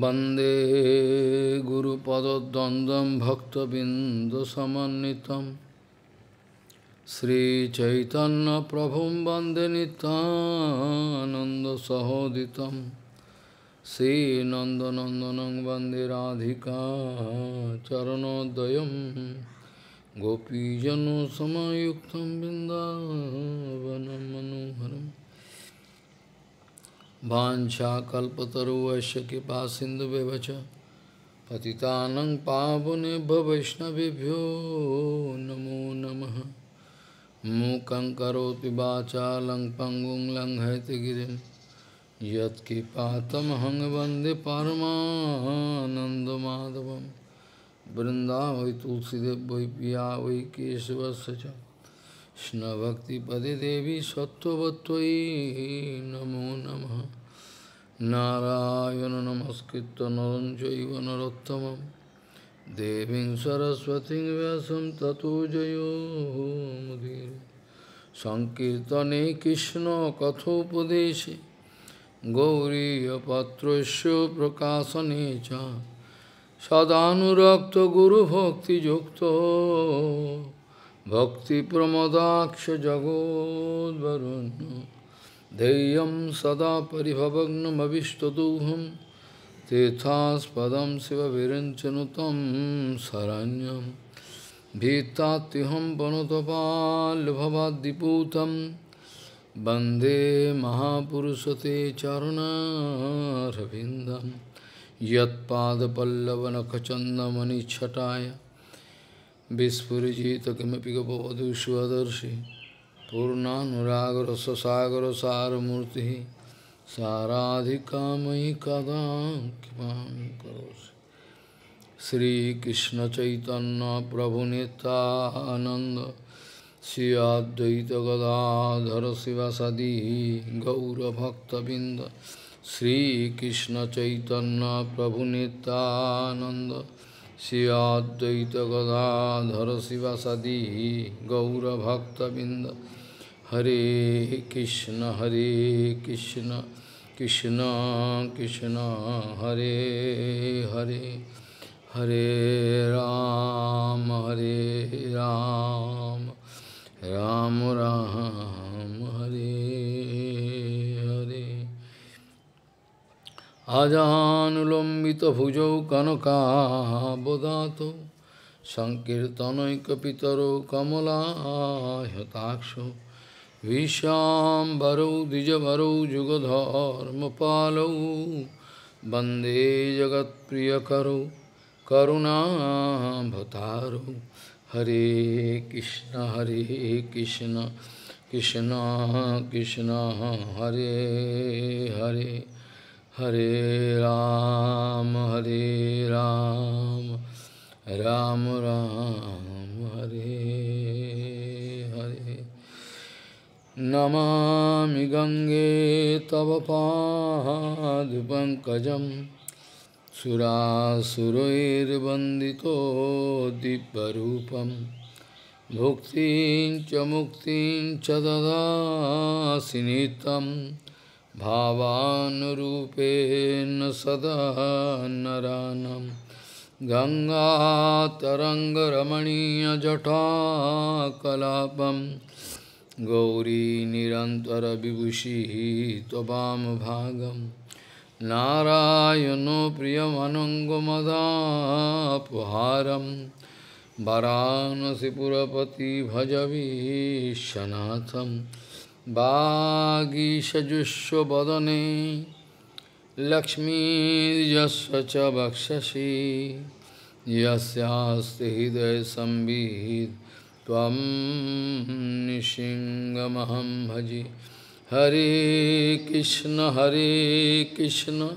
वंदे गुरुपदद्वन्द्वं भक्तबिन्दुसमन्वितं श्रीचैतन्यप्रभुं वंदे नितानन्दसहोदितं श्रीनन्दनन्दनं वंदे राधिका चरणोदयं गोपीजनसमयुक्तं बिन्दावनं मनोहरम् वाञ्छाकल्पतरुवश्य कृपा सिन्धुव्यवच पतितानं पावनेभ्य वैष्णवेभ्यो नमो नमः। मूकं करोति वाचालं पङ्गुं लङ्घयतिगिरिं यत्कृपातमहं वंदे परमानन्दमाधवं। वृन्दावै तुलसीदेव वै पिया वै केशवस्य च। কৃষ্ণভক্তিপদে দেবী সত্যবত্যই নমো নম। নারায়ণ নমস্কৃত নরঞ্জৈব নরোত্তম দেবী সরস্বতী ব্যাসম ততো জয়োমুদীর সংকীর্তনে কৃষ্ণ কথোপদেশে গৌরীপত্রস্য প্রকাশনে চ। সদানুরক্ত গুরুভক্তিযুক্ত भक्तिप्रमदाक्ष जगोद्वरुन् धैर्यं सदा परिभवग्नमविष्टदोहं तीर्थास्पदं शिवविरञ्चनुतं शरण्यं भीतात्युहं वनुतपाल्भवाद्दिपूतं वन्दे महापुरुषते चरुणारविन्दं यत्पादपल्लवनखचन्दमणिच्छटाय विस्फुरिजित किमपि गपवधू स्वदर्शि पूर्णानुरागरससागरसारमूर्तिः साराधिकामयि कदा कृपां करोसि श्रीकृष्णचैतन्यप्रभुनितानन्द Shri अद्वैतगदाधर शिवसदी गौरभक्तबिन्द श्रीकृष्णचैतन्यप्रभुनितानन्द Sri Advaita Gadadhara Sivasadi Gaura Bhakta Binda Hare Krishna Hare Krishna Krishna Krishna Hare Hare Hare Ram Hare Ram Ram Ram, আজানুলম্বিত ভুজৌ কনকাবদাত সংকীর্তনৈকিতর কমলাহতাক্ষ বিশ্বাম্বরৌ দ্বিজবরৌ যুগধর্মপালৌ বন্দে জগৎপ্রিয়করৌ করুণাভতারৌ। হরে কৃষ্ণ হরে কৃষ্ণ কৃষ্ণ কৃষ্ণ, হরে হরে। राम हरे राम राम राम हरे हरे नमामि गङ्गे तव पादपङ्कजं सुरासुरैर्वन्दितो दिव्यरूपं भुक्तिं च मुक्तिं च ददासि नित्यम् भावानुरूपेण सदा नरानं। गङ्गातरङ्गरमणीयजटाकलापं गौरी निरन्तरविभूषिः त्ववामभागं नारायणो प्रियमनङ्गमदापहारं। वरानसिपुरपति भजवीशनाथं वागीषजुष्वदने लक्ष्मीर्यस्य च वक्षसि यस्यास्ति हृदयसंवित् भजे। हरे कृष्ण हरे कृष्ण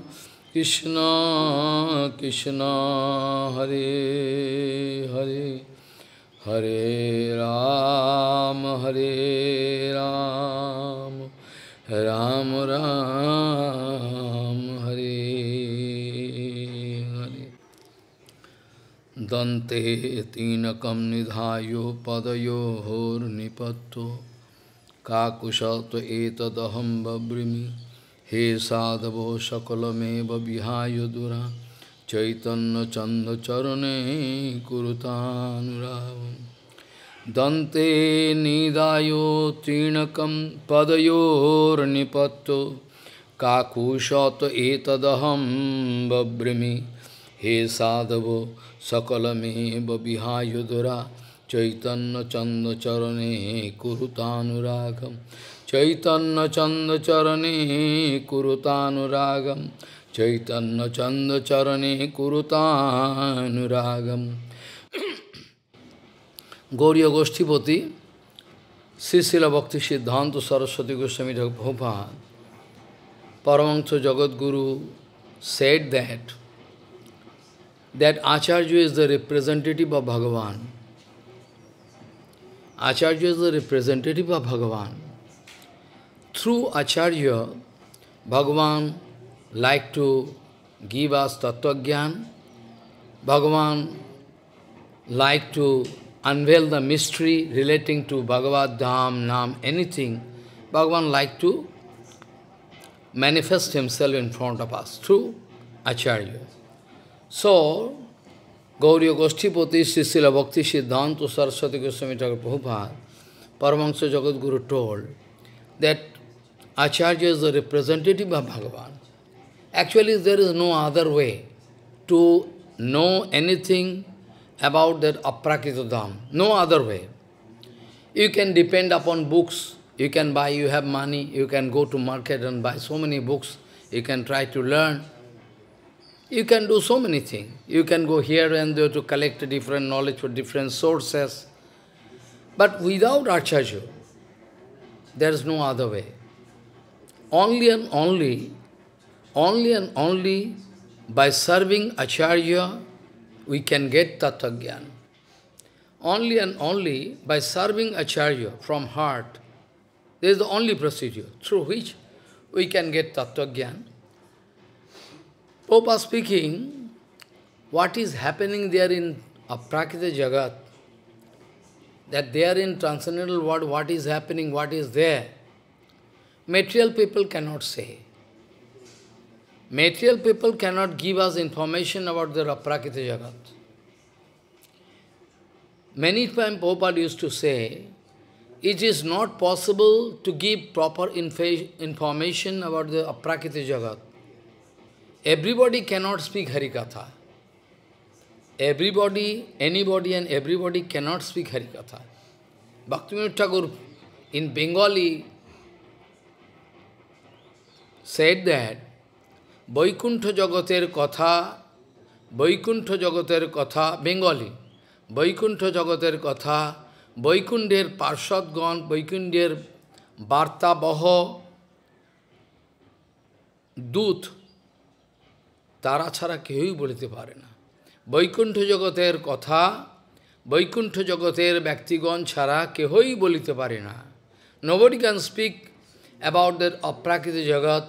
कृष्ण कृष्ण, हरे हरे। हरे राम हरे राम राम राम, हरे हरे। दन्ते तीनकं निधायो पदयोर्निपत्तो काकुशत एतदहं बभ्रिमि। हे साधवो, सकलमेव विहाय दुरा। Chaitanya Chanda Charane Kuruta Nuravam Dante Nidayo Trinakam Padayor Nipato Kakushata Etadaham Babrimi He Sadhavo Sakalame Babihayudura Chaitanya Chanda Charane Kuruta Nuragam Chaitanya Chanda Charane Kuruta চৈতন্যচন্দচরণে কুরুতানুরাগম গৌরীয় গোষ্ঠীপতি শ্রীশিল ভক্তি সিদ্ধান্ত Saraswati Goswami Bhopal Paramahansa Jagadguru said that, that Acharya is the representative of Bhagavan. Acharya is the representative of Bhagavan. Through Acharya, Bhagavan like to give us Tattva Gyan, Bhagavan like to unveil the mystery relating to Bhagavad Dham, Nam, anything, Bhagavan like to manifest himself in front of us through Acharya. So, Gauriya Goshtipati, Srisila Bhakti Siddhanta Saraswati Goswami Thakur Prabhupada, Paramahansa Jagadguru told that Acharya is the representative of Bhagavan. Actually, there is no other way to know anything about that aprakita dham. No other way. You can depend upon books. You can buy, you have money, you can go to market and buy so many books. You can try to learn. You can do so many things. You can go here and there to collect different knowledge from different sources. But without Acharya, there is no other way. Only and only, only and only by serving Acharya, we can get Tattva Only and only by serving Acharya from heart, this is the only procedure through which we can get Tattva. Prabhupada speaking, what is happening there in a Aprakita Jagat, that there in transcendental world, what is happening, what is there, material people cannot say. Material people cannot give us information about the Aprakita Jagat. Many times Prabhupada used to say, it is not possible to give proper information about the Aprakita Jagat. Everybody cannot speak Harikatha. Everybody, anybody and everybody cannot speak Harikatha. Bhaktivinoda Thakur in Bengali said that Vaikuntha জগতের কথা, বৈকুণ্ঠ জগতের কথা, Bengali, Vaikuntha জগতের কথা বৈকুণ্ঠের পার্শ্বদগণ বৈকুণ্ঠের বার্তাবহ দূত, তারা ছাড়া কেউই বলিতে পারে না। বৈকুণ্ঠ জগতের কথা, বৈকুণ্ঠ জগতের ব্যক্তিগণ ছাড়া কেহই বলিতে পারে না। Nobody can speak about that অপ্রাকৃত জগৎ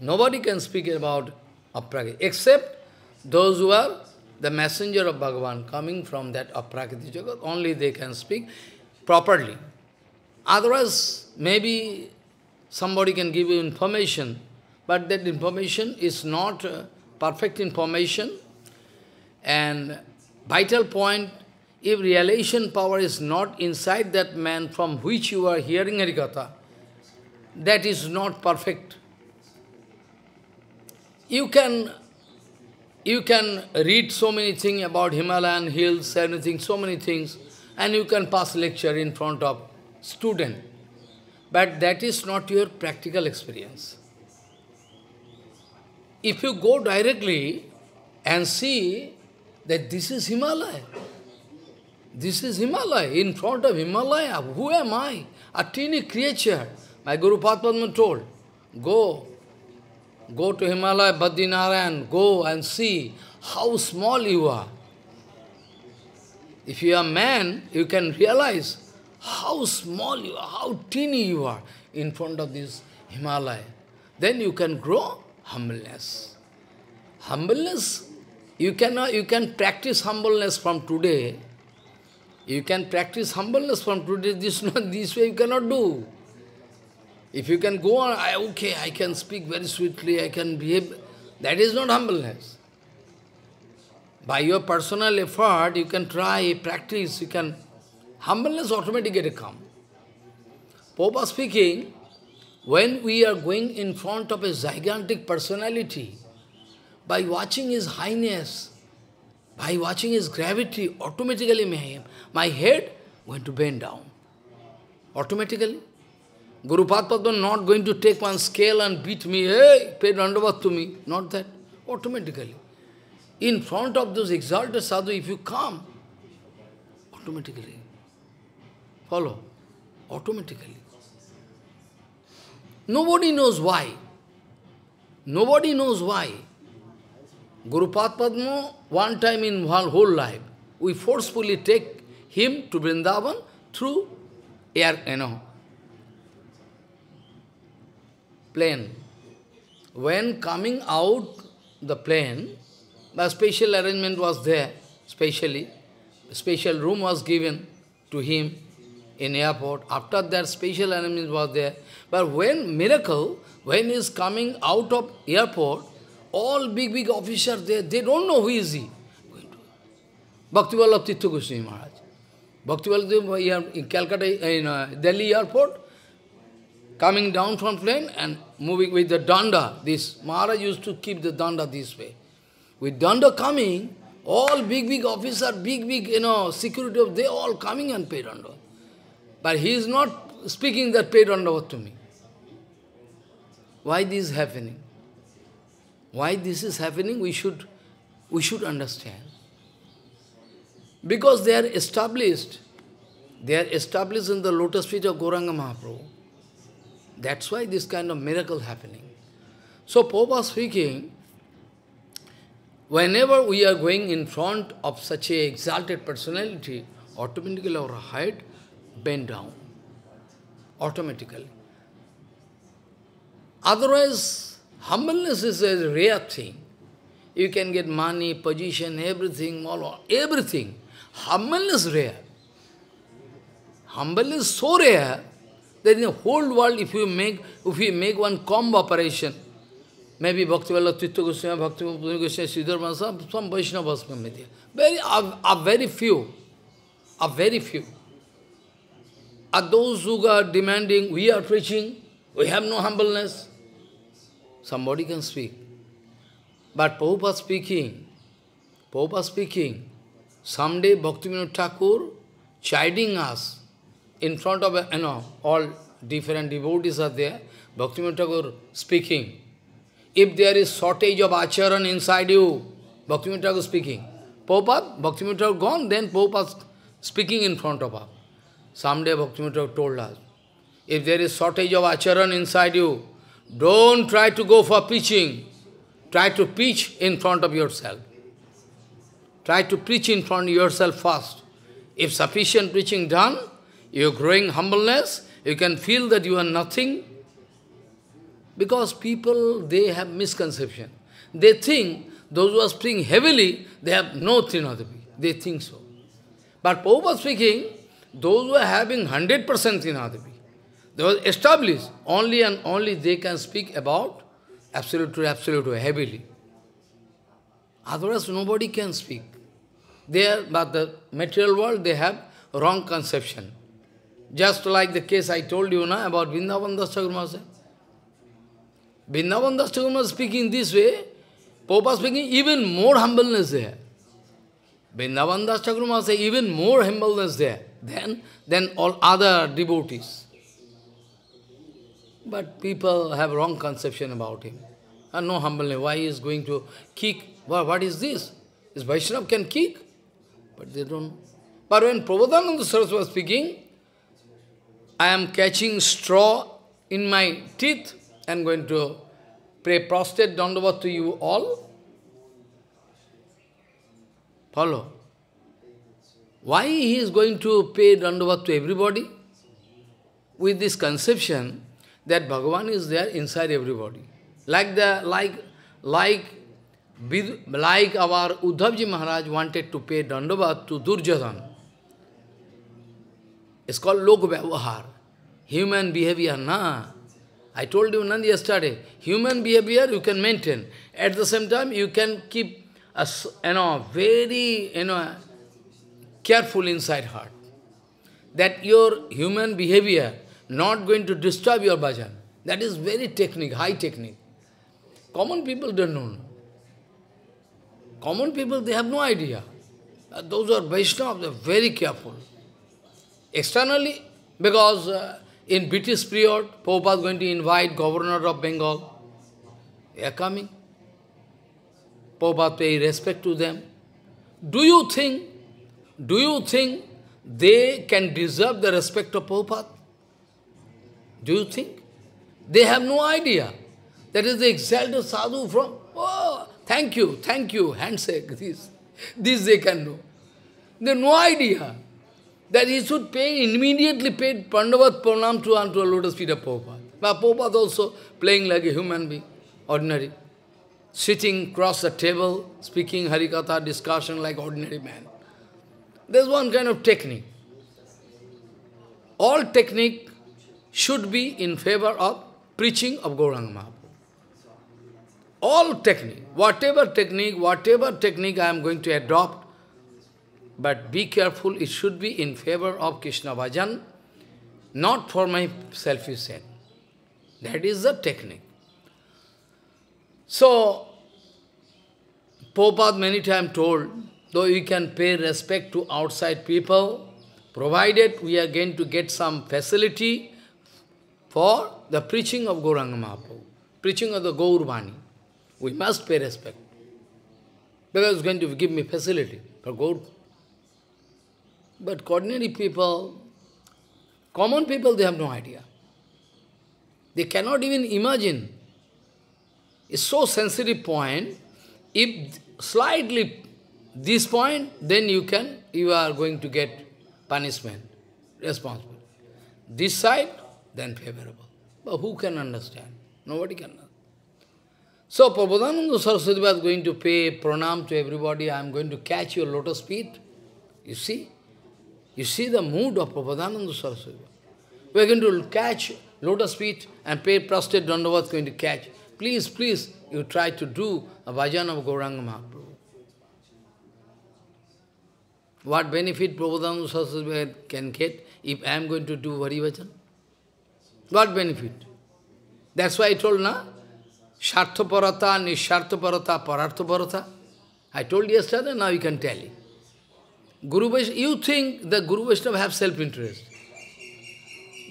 Nobody can speak about Aprakrit, except those who are the messenger of Bhagavan coming from that Aprakrit Jagat, only they can speak properly. Otherwise, maybe somebody can give you information, but that information is not uh, perfect information. And vital point, if realization power is not inside that man from which you are hearing Harikatha, that is not perfect. You can, you can read so many things about Himalayan hills, anything, so many things, and you can pass lecture in front of student. But that is not your practical experience. If you go directly and see that this is Himalaya, this is Himalaya, in front of Himalaya, who am I? A teeny creature. My Guru Padma told, go Go to Himalaya, Badrinarayan, go and see how small you are. If you are a man, you can realize how small you are, how teeny you are in front of this Himalaya. Then you can grow humbleness. Humbleness, you cannot, you can practice humbleness from today. You can practice humbleness from today. This, this way you cannot do. If you can go on, I, okay, I can speak very sweetly, I can behave, that is not humbleness. By your personal effort, you can try, practice, you can, humbleness automatically come. Popa speaking, when we are going in front of a gigantic personality, by watching his highness, by watching his gravity, automatically my, my head going to bend down. Automatically. Guru Padma not going to take one scale and beat me, hey, pay dandavat to me. Not that. Automatically. In front of those exalted sadhu, if you come, automatically. Follow. Automatically. Nobody knows why. Nobody knows why. Guru Padma, one time in whole life, we forcefully take him to Vrindavan through air, you know, plane. When coming out the plane, a special arrangement was there, specially. Special room was given to him in airport. After that, special arrangement was there. But when miracle, when he is coming out of airport, all big, big officers there, they don't know who is he. Bhakti Vallabh Tirtha Goswami Maharaj. Bhakti Vallabh in Calcutta, in uh, Delhi airport, coming down from plane and moving with the danda. This Maharaj used to keep the danda this way. With danda coming, all big, big officers, big, big, you know, security, of they all coming and pay danda. But he is not speaking that pay danda to me. Why this is happening? Why this is happening, we should, we should understand. Because they are established, they are established in the lotus feet of Gauranga Mahaprabhu. That's why this kind of miracle happening. So Popa speaking, whenever we are going in front of such a exalted personality, automatically our head bend down. Automatically. Otherwise, humbleness is a rare thing. You can get money, position, everything, all, everything. Humbleness is rare. Humbleness is so rare that in the whole world, if you make, if you make one combo operation, maybe Bhakti Vallabh Tirtha Goswami, Bhakti Vallabh Goswami, Sridhar some, some Vaishnavas Very, are, are very few, are very few. Are those who are demanding, we are preaching, we have no humbleness. Somebody can speak. But Prabhupada speaking, Prabhupada speaking, someday Bhaktivinoda Thakur chiding us in front of, you know, all different devotees are there, Bhaktivinoda Thakur speaking. If there is shortage of acharan inside you, Bhaktivinoda Thakur speaking. Prabhupada, Bhaktivinoda Thakur gone, then Prabhupada speaking in front of us. Someday Bhaktivinoda Thakur told us, if there is shortage of acharan inside you, don't try to go for preaching. Try to preach in front of yourself. Try to preach in front of yourself first. If sufficient preaching done, you're growing humbleness, you can feel that you are nothing. Because people, they have misconception. They think those who are speaking heavily, they have no Trinadapi. They think so. But Prabhupada speaking, those who are having 100% Trinadapi, they were established. Only and only they can speak about absolute to absolute heavily. Otherwise, nobody can speak. There, but the material world, they have wrong conception. Just like the case I told you now about Vrindavan Das Thakur Vrindavan Das Thakur speaking this way, Popa speaking, even more humbleness there. Vrindavan Das Thakur even more humbleness there than, than all other devotees. But people have wrong conception about him. And no humbleness. Why he is going to kick? What is this? Is Vaishnava can kick? But they don't. But when Prabodhananda Saraswati was speaking, I am catching straw in my teeth and going to pray prostrate dandavat to you all. Follow. Why he is going to pay dandavat to everybody? With this conception that Bhagavan is there inside everybody. Like the like like like our Uddhavji Maharaj wanted to pay dandavat to Duryodhan. It's called lok vyavahar. Human behavior, na. I told you Nand yesterday, human behavior you can maintain. At the same time, you can keep a, you know, very, you know, careful inside heart. That your human behavior not going to disturb your bhajan. That is very technique, high technique. Common people don't know. Common people, they have no idea. Those are Vaishnavas, they are very careful. Externally, because uh, in British period, Prabhupada is going to invite governor of Bengal. They are coming. Prabhupada pay respect to them. Do you think, do you think they can deserve the respect of Prabhupada? Do you think? They have no idea. That is the exalted sadhu from, oh, thank you, thank you, handshake, this. This they can know. They have no idea that he should pay, immediately pay Dandavat Pranam to unto a lotus feet of Prabhupada. But Prabhupada also playing like a human being, ordinary. Sitting across the table, speaking Harikatha, discussion like ordinary man. There's one kind of technique. All technique should be in favor of preaching of Gauranga Mahaprabhu. All technique, whatever technique, whatever technique I am going to adopt, but be careful, it should be in favor of Krishna Bhajan, not for my selfish sake. That is the technique. So, Prabhupada many times told, though we can pay respect to outside people, provided we are going to get some facility for the preaching of Gauranga Mahaprabhu, preaching of the Gaurvani. We must pay respect. Because it's going to give me facility for Gaur. But ordinary people, common people, they have no idea. They cannot even imagine. It's so sensitive point. If slightly this point, then you can, you are going to get punishment, responsible. This side, then favorable. But who can understand? Nobody can understand. So Prabodhananda Saraswati was going to pay pranam to everybody, I am going to catch your lotus feet. You see? You see the mood of Prabodhananda Saraswati. We are going to catch lotus feet and pay prostrate dandavat going to catch. Please, please, you try to do a bhajan of Gauranga Mahaprabhu. What benefit Prabodhananda Saraswati can get if I am going to do Hari Bhajan? What benefit? That's why I told, na? Sharthaparata, Nisharthaparata, Pararthaparata. I told yesterday, now you can tell it. Guru Vaishnava, you think the Guru Vaishnava have self-interest.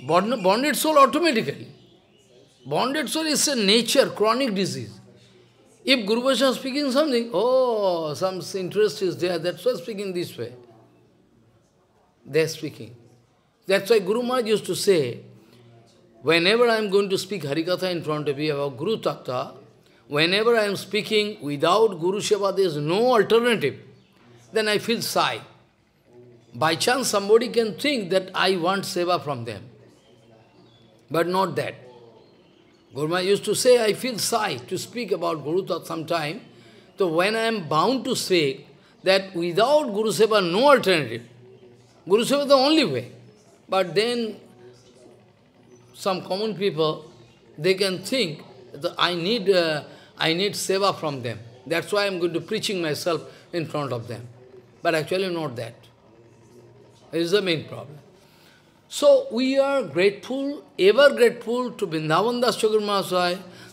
Bonded soul automatically. Bonded soul is a nature, chronic disease. If Guru Vaishnava is speaking something, oh, some interest is there, that's why speaking this way. They are speaking. That's why Guru Maharaj used to say, whenever I am going to speak Harikatha in front of you about Guru Tattva, whenever I am speaking without Guru Seva, there is no alternative, then I feel sigh. By chance, somebody can think that I want seva from them. But not that. Gurma used to say, I feel shy to speak about Guru Tat sometime. So when I am bound to say that without Guru Seva, no alternative. Guru Seva is the only way. But then some common people, they can think that I need, uh, I need seva from them. That's why I'm going to preaching myself in front of them. But actually not that. Is the main problem. So we are grateful, ever grateful to Vrindavan Das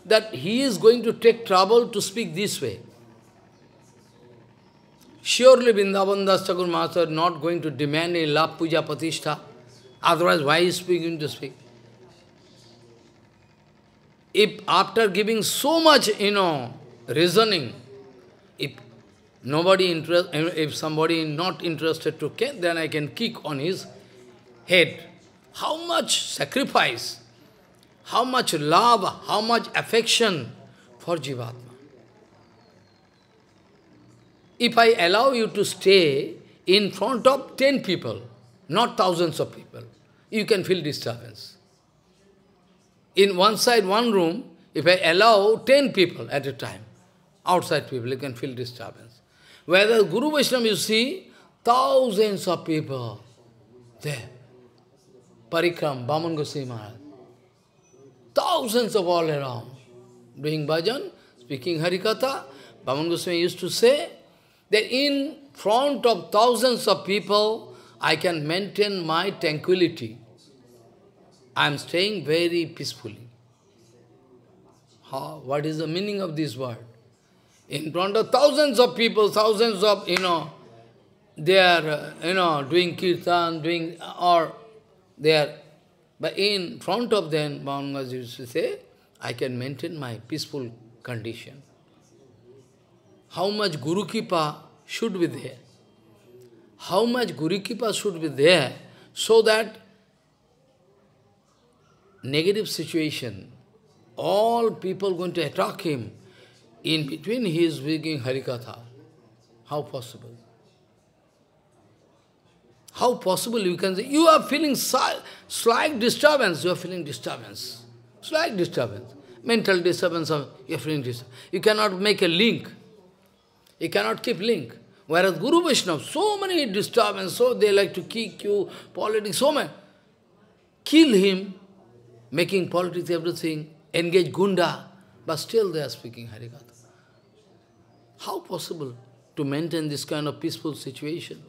that he is going to take trouble to speak this way. Surely Vrindavan Das is not going to demand a love puja patishtha. Otherwise, why is he going to speak? If after giving so much, you know, reasoning, if nobody interest, if somebody not interested to care, then I can kick on his head. How much sacrifice, how much love, how much affection for Jivatma. If I allow you to stay in front of ten people, not thousands of people, you can feel disturbance. In one side, one room, if I allow ten people at a time, outside people, you can feel disturbance. Whether Guru Vaishnava, you see, thousands of people there. Parikram, Baman Goswami Maharaj. thousands of all around, doing bhajan, speaking Harikatha. Bhavan Goswami used to say that in front of thousands of people, I can maintain my tranquility. I am staying very peacefully. How, what is the meaning of this word? In front of thousands of people, thousands of, you know, they are, uh, you know, doing kirtan, doing, or they are, but in front of them, Bhavan used to say, I can maintain my peaceful condition. How much Guru Kripa should be there? How much Guru Kripa should be there so that negative situation, all people going to attack him, in between he is speaking Harikatha. How possible? How possible you can say, you are feeling slight disturbance, you are feeling disturbance. Slight disturbance. Mental disturbance, of, you are disturbance. You cannot make a link. You cannot keep link. Whereas Guru Vaishnava, so many disturbance, so they like to kick you, politics, so many. Kill him, making politics everything, engage gunda, but still they are speaking Harikatha. How possible to maintain this kind of peaceful situation?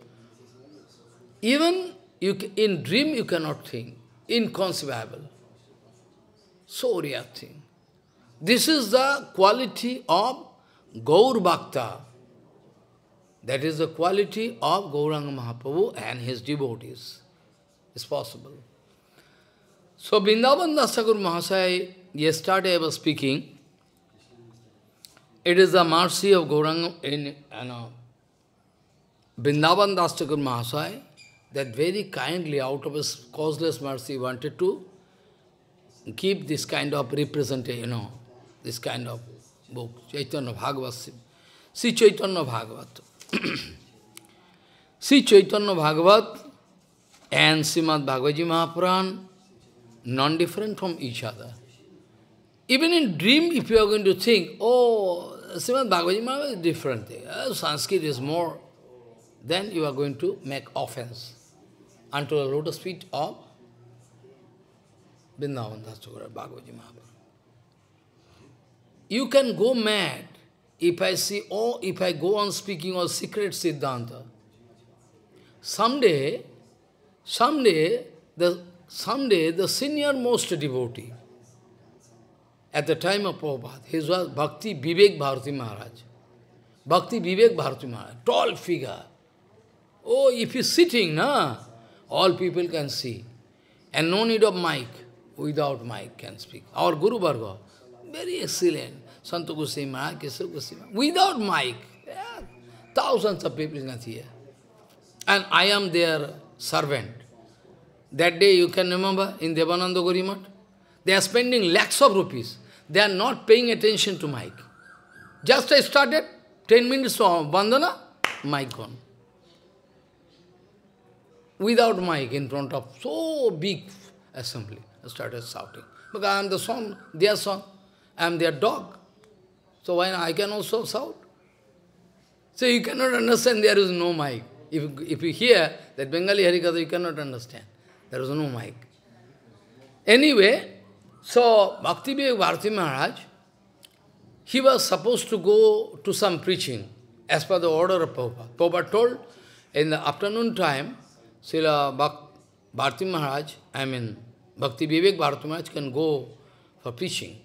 Even you, in dream you cannot think, inconceivable. So rare thing. This is the quality of Gaur Bhakta. That is the quality of Gauranga Mahaprabhu and his devotees. It's possible. So Vrindavan Das Thakur Mahasaya, yesterday I was speaking, it is the mercy of Gauranga in you know, Vrindavan Mahasaya that very kindly, out of his causeless mercy, wanted to keep this kind of representation, you know, this kind of book, Chaitanya Bhagavat, Sri Chaitanya Bhagavat. Sri Chaitanya Bhagavat and Srimad Bhagavad Mahapuran, non-different from each other. Even in dream, if you are going to think, oh, Srimad Bhagavad is different thing, uh, Sanskrit is more, then you are going to make offense unto the lotus feet of Vrindavan Das Thakura Bhagavad You can go mad if I see, or if I go on speaking of secret Siddhanta, someday, someday, the, someday the senior most devotee, at the time of Prabhupada, his was Bhakti Vivek Bharati Maharaj. Bhakti Vivek Bharati Maharaj, tall figure. Oh, if he's sitting, na, all people can see. And no need of mic, without mic can speak. Our Guru Bhargava, very excellent. Santa Goswami, Keshav Goswami, without mic. Yeah, thousands of people are here. And I am their servant. That day, you can remember, in Devananda Gorimat, they are spending lakhs of rupees. They are not paying attention to mic. Just I started, 10 minutes of bandana, mic gone. Without mic in front of so big assembly, I started shouting. Because I am the son, their son, I am their dog. So why I can also shout? So you cannot understand there is no mic. If, if you hear that Bengali Harikatha, you cannot understand. There is no mic. Anyway, so Bhakti Bharati Maharaj, he was supposed to go to some preaching as per the order of Prabhupada. Prabhupada told in the afternoon time, Srila Bharati Maharaj, I mean Bhakti Vivek Bharati Maharaj can go for preaching.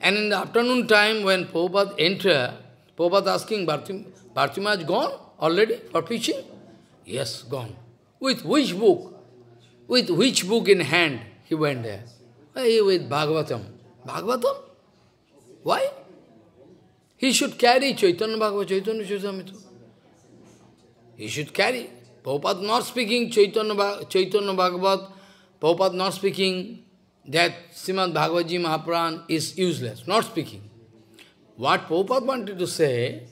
And in the afternoon time, when Prabhupada entered, Prabhupada asking, Bharti, gone already for preaching? Yes, gone. With which book? With which book in hand he went there? With Bhagavatam. Bhagavatam? Why? He should carry Chaitanya Bhagavad, Chaitanya Charitamrita. He should carry. Prabhupada not speaking Chaitanya, Chaitanya Bhagavad, Prabhupada not speaking that Srimad Bhagavad Ji Mahapuran is useless, not speaking. What Prabhupada wanted to say,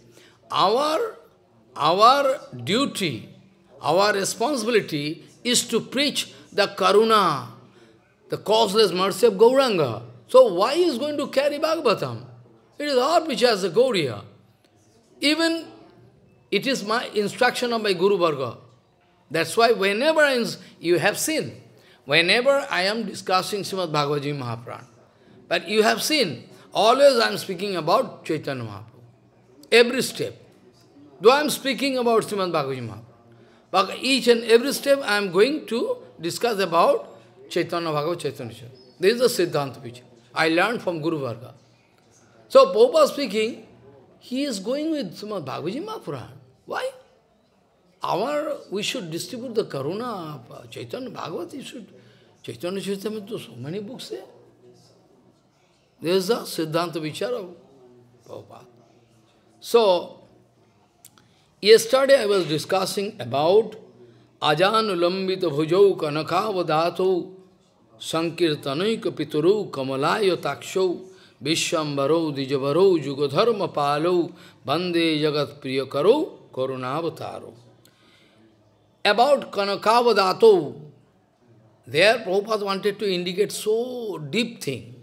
our, our duty, our responsibility is to preach the Karuna, the causeless mercy of Gauranga. So why is going to carry Bhagavatam? It is our which has the Gauriya. Even it is my instruction of my Guru Varga. That's why whenever you have seen, Whenever I am discussing Srimad Bhagavad Gita Mahapuran, But you have seen, always I am speaking about Chaitanya Mahaprabhu. Every step. Though I am speaking about Srimad Bhagavad Mahaprabhu. But each and every step I am going to discuss about Chaitanya Bhagavad Chaitanya Chaitanya. This is the Siddhanta which I learned from Guru Varga. So Popa speaking, he is going with Srimad Bhagavad Mahaprabhu. Why? Our, we should distribute the Karuna uh, Chaitanya Bhagavad, should, Chaitanya Chaitanya, so many books there. There is a Siddhanta Vichara of Prabhupada. So, yesterday I was discussing about Ajanulambita bhujau kanakavadato sankirtanaika pituru kamalaya takshau vishwambaro dijavaro jugadharma palo bande jagat priyakaro karunavataro. About kanakavadato, there Prabhupada wanted to indicate so deep thing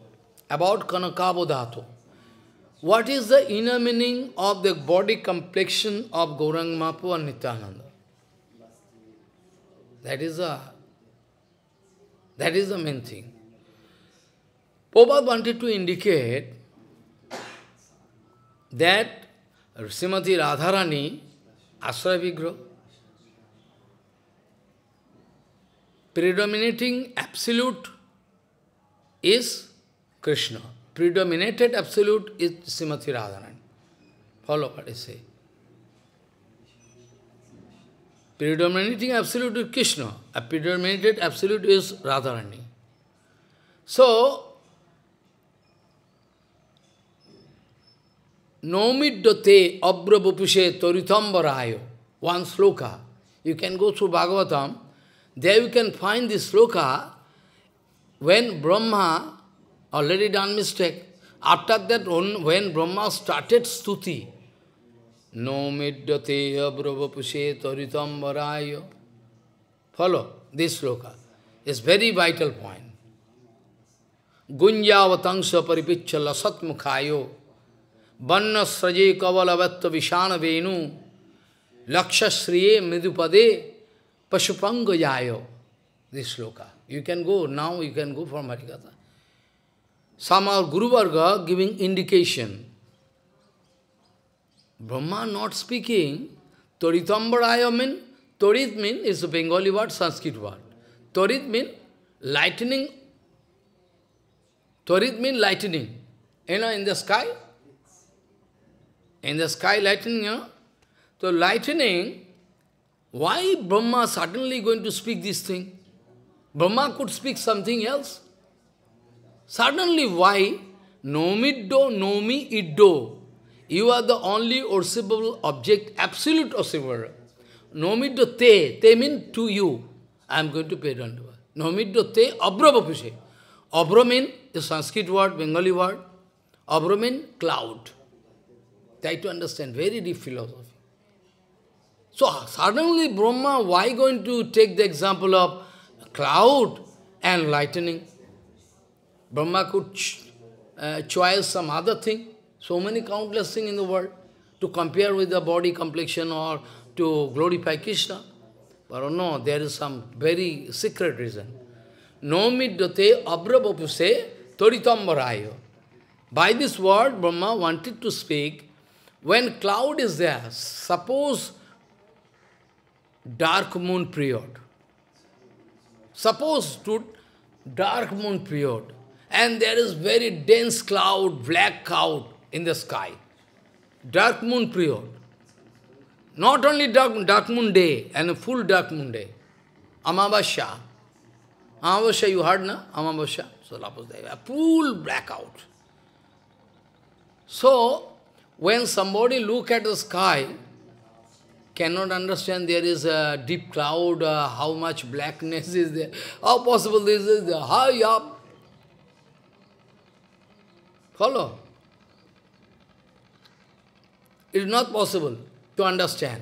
about kanakavadato. What is the inner meaning of the body complexion of Gaurang Mahaprabhu and Nityananda? That is the that is the main thing. Prabhupada wanted to indicate that Srimati Radharani, Asra Vigraha, predominating absolute is Krishna. Predominated absolute is Srimati Radharani. Follow what I say. Predominating absolute is Krishna. A predominated absolute is Radharani. So, Nomiddate abrabupushe toritambarayo. One sloka. You can go through Bhagavatam. There you can find this sloka when Brahma already done mistake. After that, when Brahma started stuti, no middate abravapushe toritambaraya. Follow this sloka. It's very vital point. Gunjavatangsha paripicha lasatmukhayo vanna sraje kavalavatta vishana venu laksha sriye midupade pashupangayayo. This sloka. You can go, now you can go for Harikatha. Somehow Guru Varga giving indication. Brahma not speaking, Toritambaraya mean, Torit mean is a Bengali word, Sanskrit word. Torit mean lightning. Torit mean lightning. You know, in the sky. In the sky lightning, you know. So lightning, why Brahma suddenly going to speak this thing? Brahma could speak something else. Suddenly, why? Nomiddo, nomi, iddo. You are the only worshipable object, absolute worshipable. Nomiddo te, te mean to you. I am going to pay to Nomiddo te, abrabapushe. Abra mean the Sanskrit word, Bengali word. Abra mean cloud. Try to understand, very deep philosophy. So suddenly Brahma, why going to take the example of cloud and lightning? Brahma could ch uh, choose some other thing. So many countless things in the world to compare with the body complexion or to glorify Krishna. But no, there is some very secret reason. No middate abrabapuse toritambarayo. By this word, Brahma wanted to speak, when cloud is there, suppose dark moon period. Suppose to dark moon period, and there is very dense cloud, black cloud in the sky. Dark moon period. Not only dark, dark moon day, and a full dark moon day. Amavasya. Amavasya, you heard, na? Amavasya. So, a full blackout. So, when somebody look at the sky, cannot understand there is a deep cloud, uh, how much blackness is there, how possible this is high up. Follow? It is not possible to understand.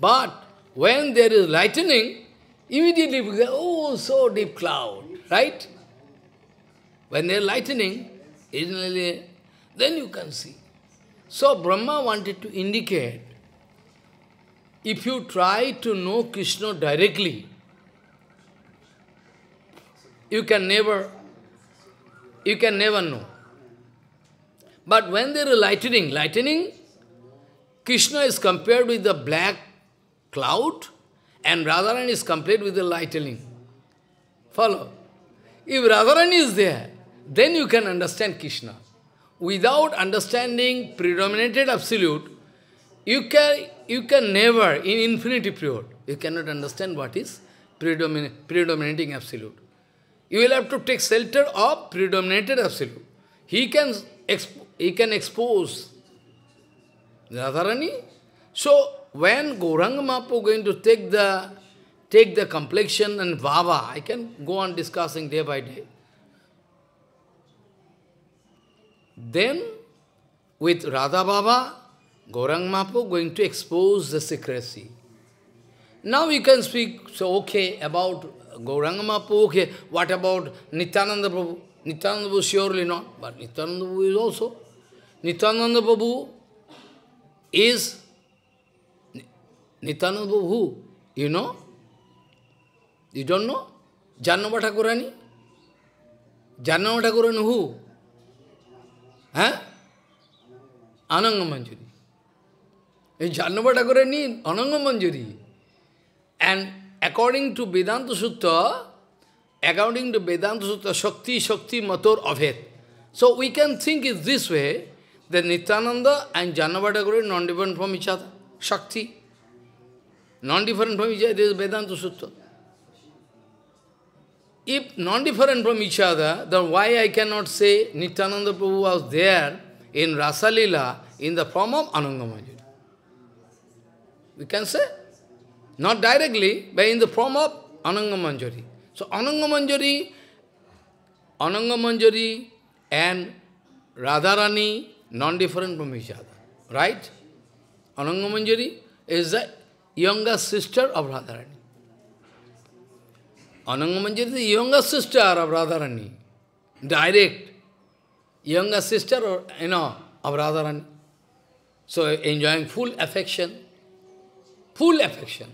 But when there is lightning, immediately we say, oh, so deep cloud, right? When there is lightning, then you can see. So Brahma wanted to indicate, if you try to know Krishna directly, you can never you can never know. But when there is lightning, lightning, Krishna is compared with the black cloud and Radharani is compared with the lightning. Follow? If Radharani is there, then you can understand Krishna. Without understanding predominated absolute, you can, you can never, in infinity period, you cannot understand what is predomin predominating absolute. You will have to take shelter of predominated absolute. He can, he can expose Radharani. So, when Gauranga going to take the take the complexion and bhava, I can go on discussing day by day. Then, with Radha Baba, Gaurang going to expose the secrecy. Now you can speak, so okay, about Gauranga okay, what about Nityananda Prabhu? Nityananda Prabhu surely not, but Nityananda Prabhu is also. Nityananda Prabhu is, Nityananda who? You know? You don't know? Jannava Thakurani? Jannava Thakurani who? Huh? Ananga Manjari. Jannava Thakurani, Ananga Manjari. And according to Vedanta Sutta, according to Vedanta Sutta, Shakti, Shakti, Mator, Abhed. So we can think it this way, that Nityananda and Jannavadaguru are non-different from each other. Shakti. Non-different from each other, this is Vedanta Sutra. If non-different from each other, then why I cannot say Nityananda Prabhu was there in Rasalila in the form of Ananga Manjari? We can say. Not directly, but in the form of Ananga Manjari. So Ananga Manjari, Ananga Manjari and Radharani, non-different from each other. Right? Ananga Manjari is the younger sister of Radharani. Anangamanjari is the younger sister of Radharani. Direct. Younger sister, or, you know, of Radharani. So enjoying full affection. Full affection.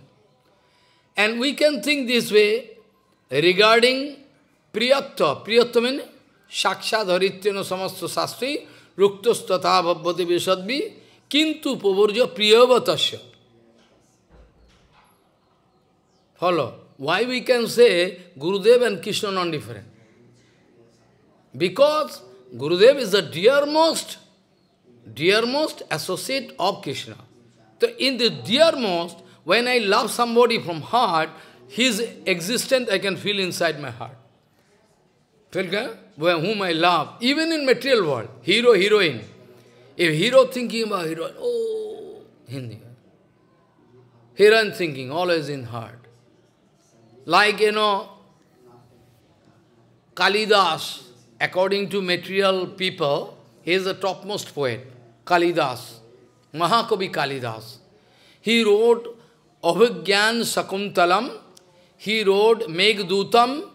And we can think this way regarding Priyatta. Priyatta means Shaksha Dharityana Samasto Sastri Bhavati Visadvi Kintu Pavarja Priyavatasya. Follow. Why we can say Gurudev and Krishna non-different? Because Gurudev is the dearmost, dearmost associate of Krishna. So in the dearmost, when I love somebody from heart, his existence I can feel inside my heart. Whom I love, even in material world, hero, heroine. If hero thinking about heroine, oh, Hindi. Heroine thinking, always in heart. Like, you know, Kalidas, according to material people, he is the topmost poet, Kalidas, Mahakavi Kalidas. He wrote Abhigyan Sakuntalam, he wrote Megdutam,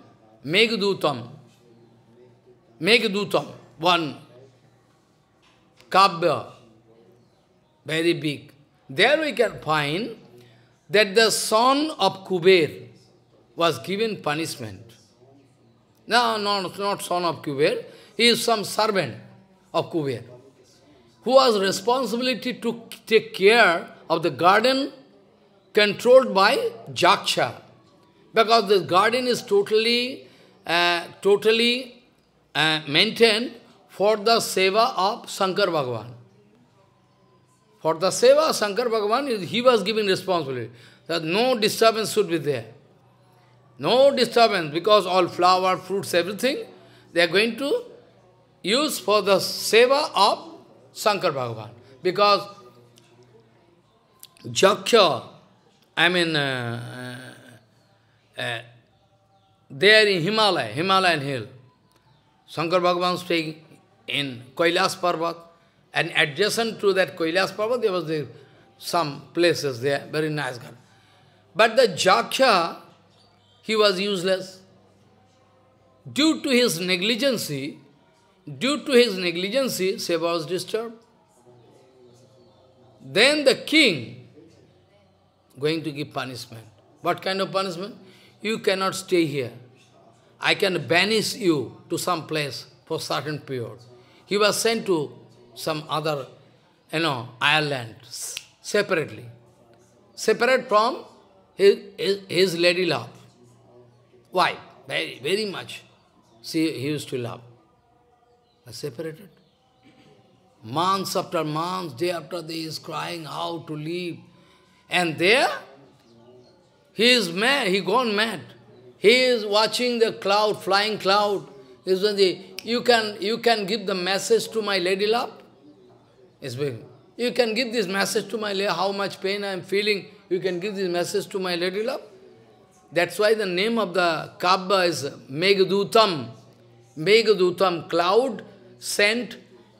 Megdutam, Megdutam, one Kavya, very big. There we can find that the son of Kuber, was given punishment. No, no, not son of Kuber. He is some servant of Kuber, who has responsibility to take care of the garden controlled by Jaksha. Because the garden is totally, uh, totally maintained for the seva of Shankar Bhagavan. For the seva Shankar Bhagavan, he was given responsibility that no disturbance should be there. No disturbance, because all flower, fruits, everything, they are going to use for the seva of Shankar Bhagavan. Because Jakhya, I mean, uh, uh, uh, there in Himalaya, Himalayan hill, Shankar Bhagavan staying in Kailas Parvat, and adjacent to that Kailas Parvat, there was some places there, very nice garden. But the Jakhya, he was useless. Due to his negligence, due to his negligence, Seva was disturbed. Then the king going to give punishment. What kind of punishment? You cannot stay here. I can banish you to some place. for certain period. He was sent to some other, you know, Ireland, separately. Separate from his, his, his lady love. Why? Very, very much. See, he used to love. Separated. Months after months, day after day, he is crying how to leave. And there, he is mad, he gone mad. He is watching the cloud, flying cloud. Is the, you can you can give the message to my lady love? Is you can give this message to my lady, how much pain I am feeling. You can give this message to my lady love. That's why the name of the Kavya is Meghadutam. Meghadutam, cloud sent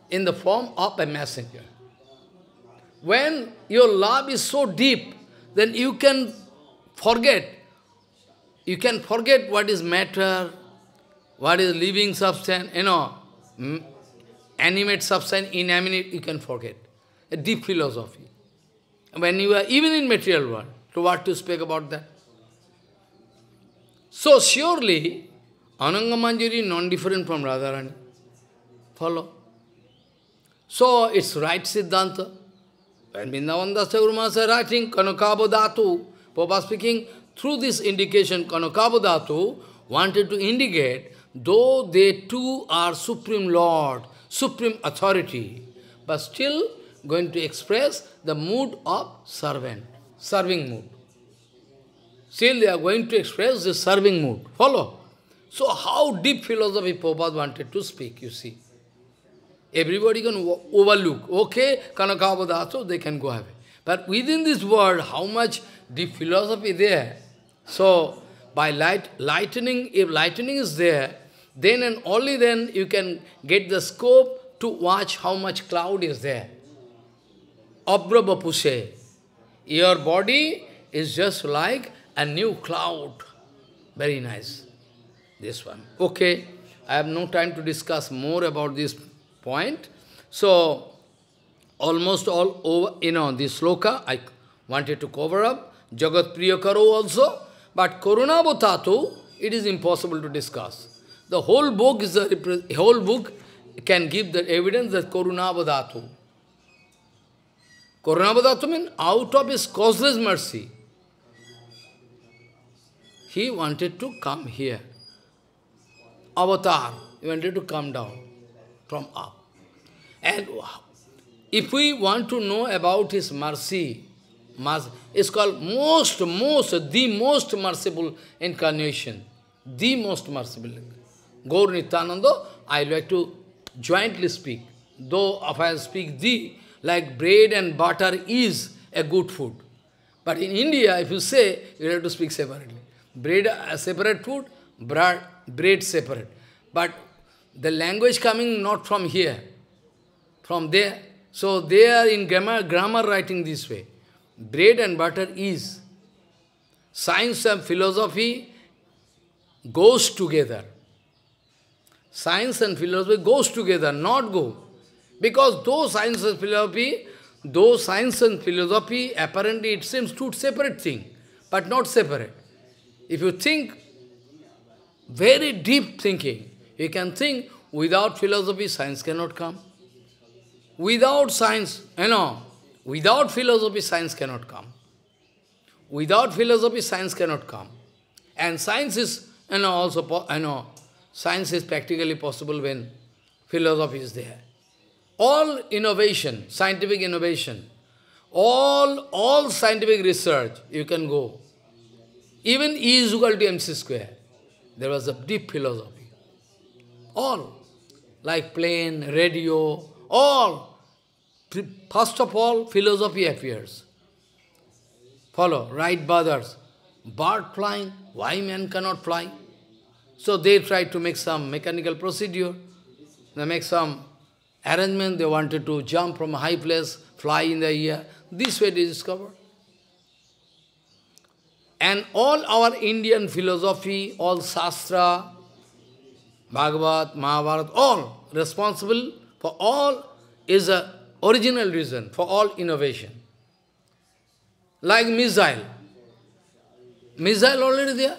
in the form of a messenger. When your love is so deep, then you can forget. You can forget what is matter, what is living substance, you know, hmm, animate substance, inanimate, you can forget. A deep philosophy. When you are even in material world, to what to speak about that? So surely, Ananga Manjari is non-different from Radharani. Follow. So it's right Siddhanta. When Vrindavan Dasa Guru Maharaj writing Kanakabodhatu, Papa speaking, through this indication, Kanakabodhatu wanted to indicate, though they too are Supreme Lord, Supreme Authority, but still going to express the mood of servant, serving mood. Still they are going to express the serving mood. Follow? So how deep philosophy Prabhupada wanted to speak, you see. Everybody can overlook. Okay, Kanakavadato, they can go away. But within this world, how much deep philosophy there? So, by light, lightning, if lightning is there, then and only then you can get the scope to watch how much cloud is there. Abrabapuse. Your body is just like a new cloud. Very nice. This one. Okay. I have no time to discuss more about this point. So, almost all over, you know, this sloka I wanted to cover up. Jagat Priyakaro also. But Karuna Bhatatu, it is impossible to discuss. The whole book is a whole book can give the evidence that Karuna Bhatatu. Karuna Bhatatu means out of his causeless mercy. He wanted to come here. Avatar, he wanted to come down from up. And if we want to know about his mercy, it's called most, most, the most merciful incarnation. The most merciful. Gaur Nityananda, I like to jointly speak. Though if I speak the, like bread and butter is a good food. But in India, if you say, you have to speak separately. Bread a separate food, bread, bread separate. But the language coming not from here, from there. So they are in grammar, grammar writing this way. Bread and butter is. Science and philosophy goes together. Science and philosophy goes together, not go. Because though science and philosophy, though science and philosophy, apparently it seems two separate things, but not separate. If you think very deep thinking, you can think without philosophy, science cannot come. Without science, you know, without philosophy, science cannot come. Without philosophy, science cannot come. And science is, you know, also, you know, science is practically possible when philosophy is there. All innovation, scientific innovation, all, all scientific research, you can go. Even E is equal to mc square. There was a deep philosophy. All. Like plane, radio, all. First of all, philosophy appears. Follow, right brothers. Bird flying, why man cannot fly? So they tried to make some mechanical procedure. They make some arrangement. They wanted to jump from a high place, fly in the air. This way they discovered. And all our Indian philosophy, all Shastra, Bhagavad, Mahabharata, all responsible for all is a original reason for all innovation. Like missile. Missile already there.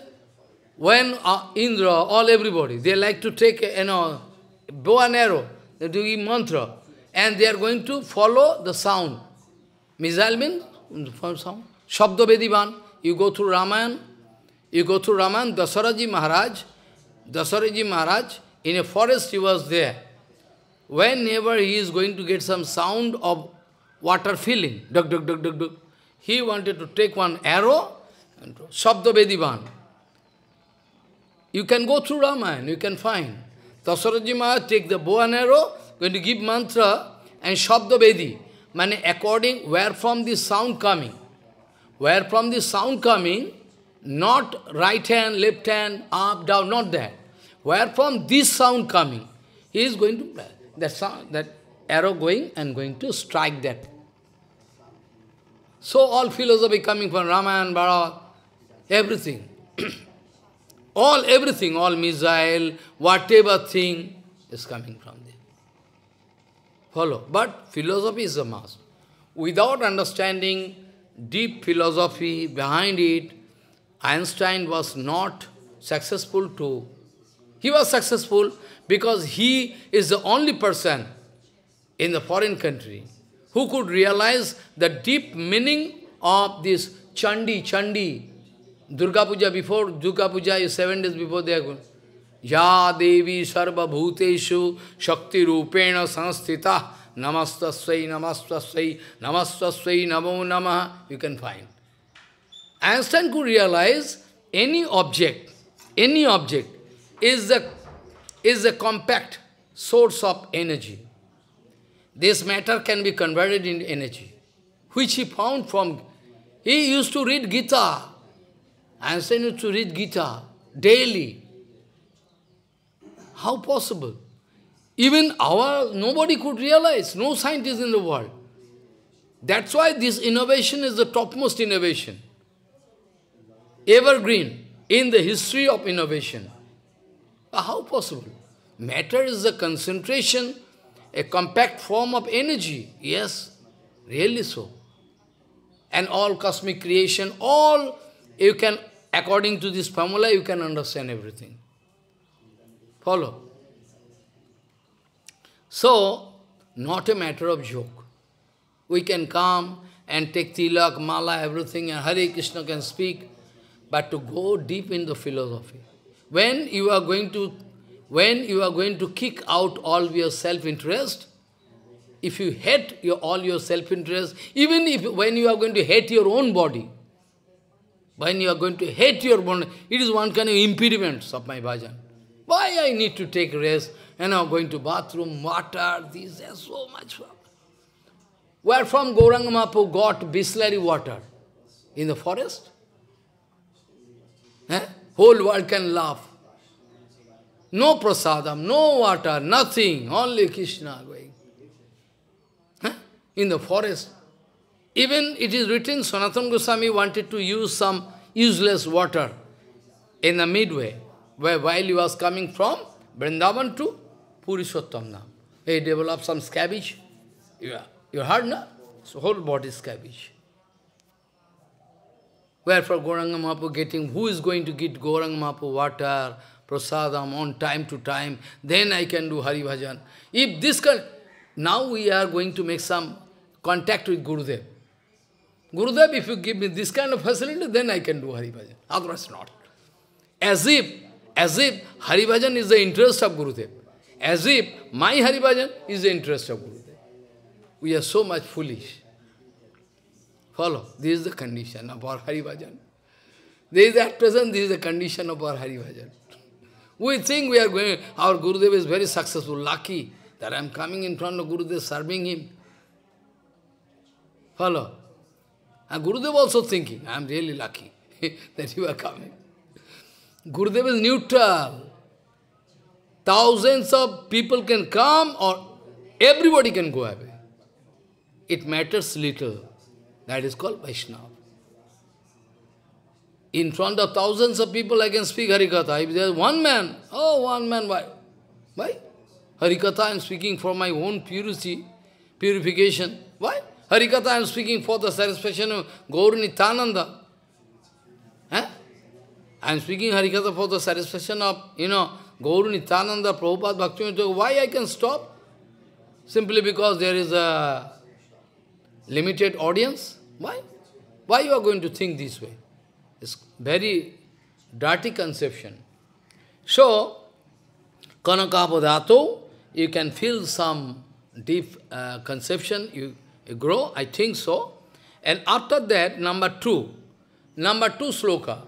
When uh, Indra, all everybody, they like to take, you know, bow and arrow, they do give mantra, and they are going to follow the sound. Missile means sound. Shabda Vedivan. You go through Ramayana, you go through Ramayana, Dasaraji Maharaj, Dasaraji Maharaj, in a forest he was there. Whenever he is going to get some sound of water filling, dug, dug, dug, dug, dug, he wanted to take one arrow, and Shabda Vedivan. You can go through Ramayana, you can find. Dasaraji Maharaj take the bow and arrow, going to give mantra and Shabda Vedi. Meaning according where from the sound coming. Where from the sound coming, not right hand, left hand, up, down, not that. Where from this sound coming, he is going to, that, that arrow going and going to strike that. So all philosophy coming from Ramayana, Bharat, everything. all, everything, all missile, whatever thing is coming from there. Follow. But philosophy is a must. Without understanding deep philosophy behind it, Einstein was not successful to... He was successful because he is the only person in the foreign country who could realize the deep meaning of this Chandi, Chandi. Durga Puja before, Durga Puja is seven days before they are going. Ya Devi Sarva Bhuteshu Shakti Rupena Sanstita Namastasvai, Namastasvai, Namastasvai, Namo Namah, you can find. Einstein could realize any object, any object is a, is a compact source of energy. This matter can be converted into energy, which he found from, he used to read Gita. Einstein used to read Gita daily. How possible? Even our, nobody could realize, no scientist in the world. That's why this innovation is the topmost innovation. Evergreen in the history of innovation. How possible? Matter is a concentration, a compact form of energy. Yes, really so. And all cosmic creation, all you can, according to this formula, you can understand everything. Follow? So, not a matter of joke. We can come and take tilak, mala, everything, and Hare Krishna can speak, but to go deep in the philosophy. When you are going to, when you are going to kick out all your self-interest, if you hate your, all your self-interest, even if when you are going to hate your own body, when you are going to hate your body, it is one kind of impediment of my bhajan. Why I need to take rest? and now going to bathroom, water, these, there's so much. Where from Gauranga got Bisleri water? In the forest? Eh? Whole world can laugh. No prasadam, no water, nothing, only Krishna going. Eh? In the forest. Even it is written, Sanatana Goswami wanted to use some useless water in the midway, where while he was coming from Vrindavan to Purushottam Dham. He developed some scabbage. You, you heard, no? So whole body scabbage. Wherefore Gauranga Mahaprabhu getting, who is going to get Gauranga Mahaprabhu water, prasadam on time to time, then I can do Hari Bhajan. If this can, now we are going to make some contact with Gurudev. Gurudev, if you give me this kind of facility, then I can do Hari Bhajan. Otherwise not. As if, as if Hari Bhajan is the interest of Gurudev as if my Hari Bhajan is the interest of Gurudev. We are so much foolish. Follow. This is the condition of our Hari Bhajan. This is at present, this is the condition of our Hari Bhajan. We think we are going, our Gurudev is very successful, lucky that I am coming in front of Gurudev, serving him. Follow. And Gurudev also thinking, I am really lucky that you are coming. Gurudev is neutral. Thousands of people can come or everybody can go away. It matters little. That is called Vaishnava. In front of thousands of people I can speak Harikatha. If there is one man, oh, one man, why? Why? Harikatha I am speaking for my own purity, purification. Why? Harikatha I am speaking for the satisfaction of Gaur Nityananda. Eh? I am speaking Harikatha for the satisfaction of, you know, Gauru Nityananda, Prabhupada, Bhaktivinoda, why I can stop? Simply because there is a limited audience? Why? Why you are going to think this way? It's very dirty conception. So, Kanakapadato, you can feel some deep uh, conception, you, you grow, I think so. And after that, number two, number two sloka.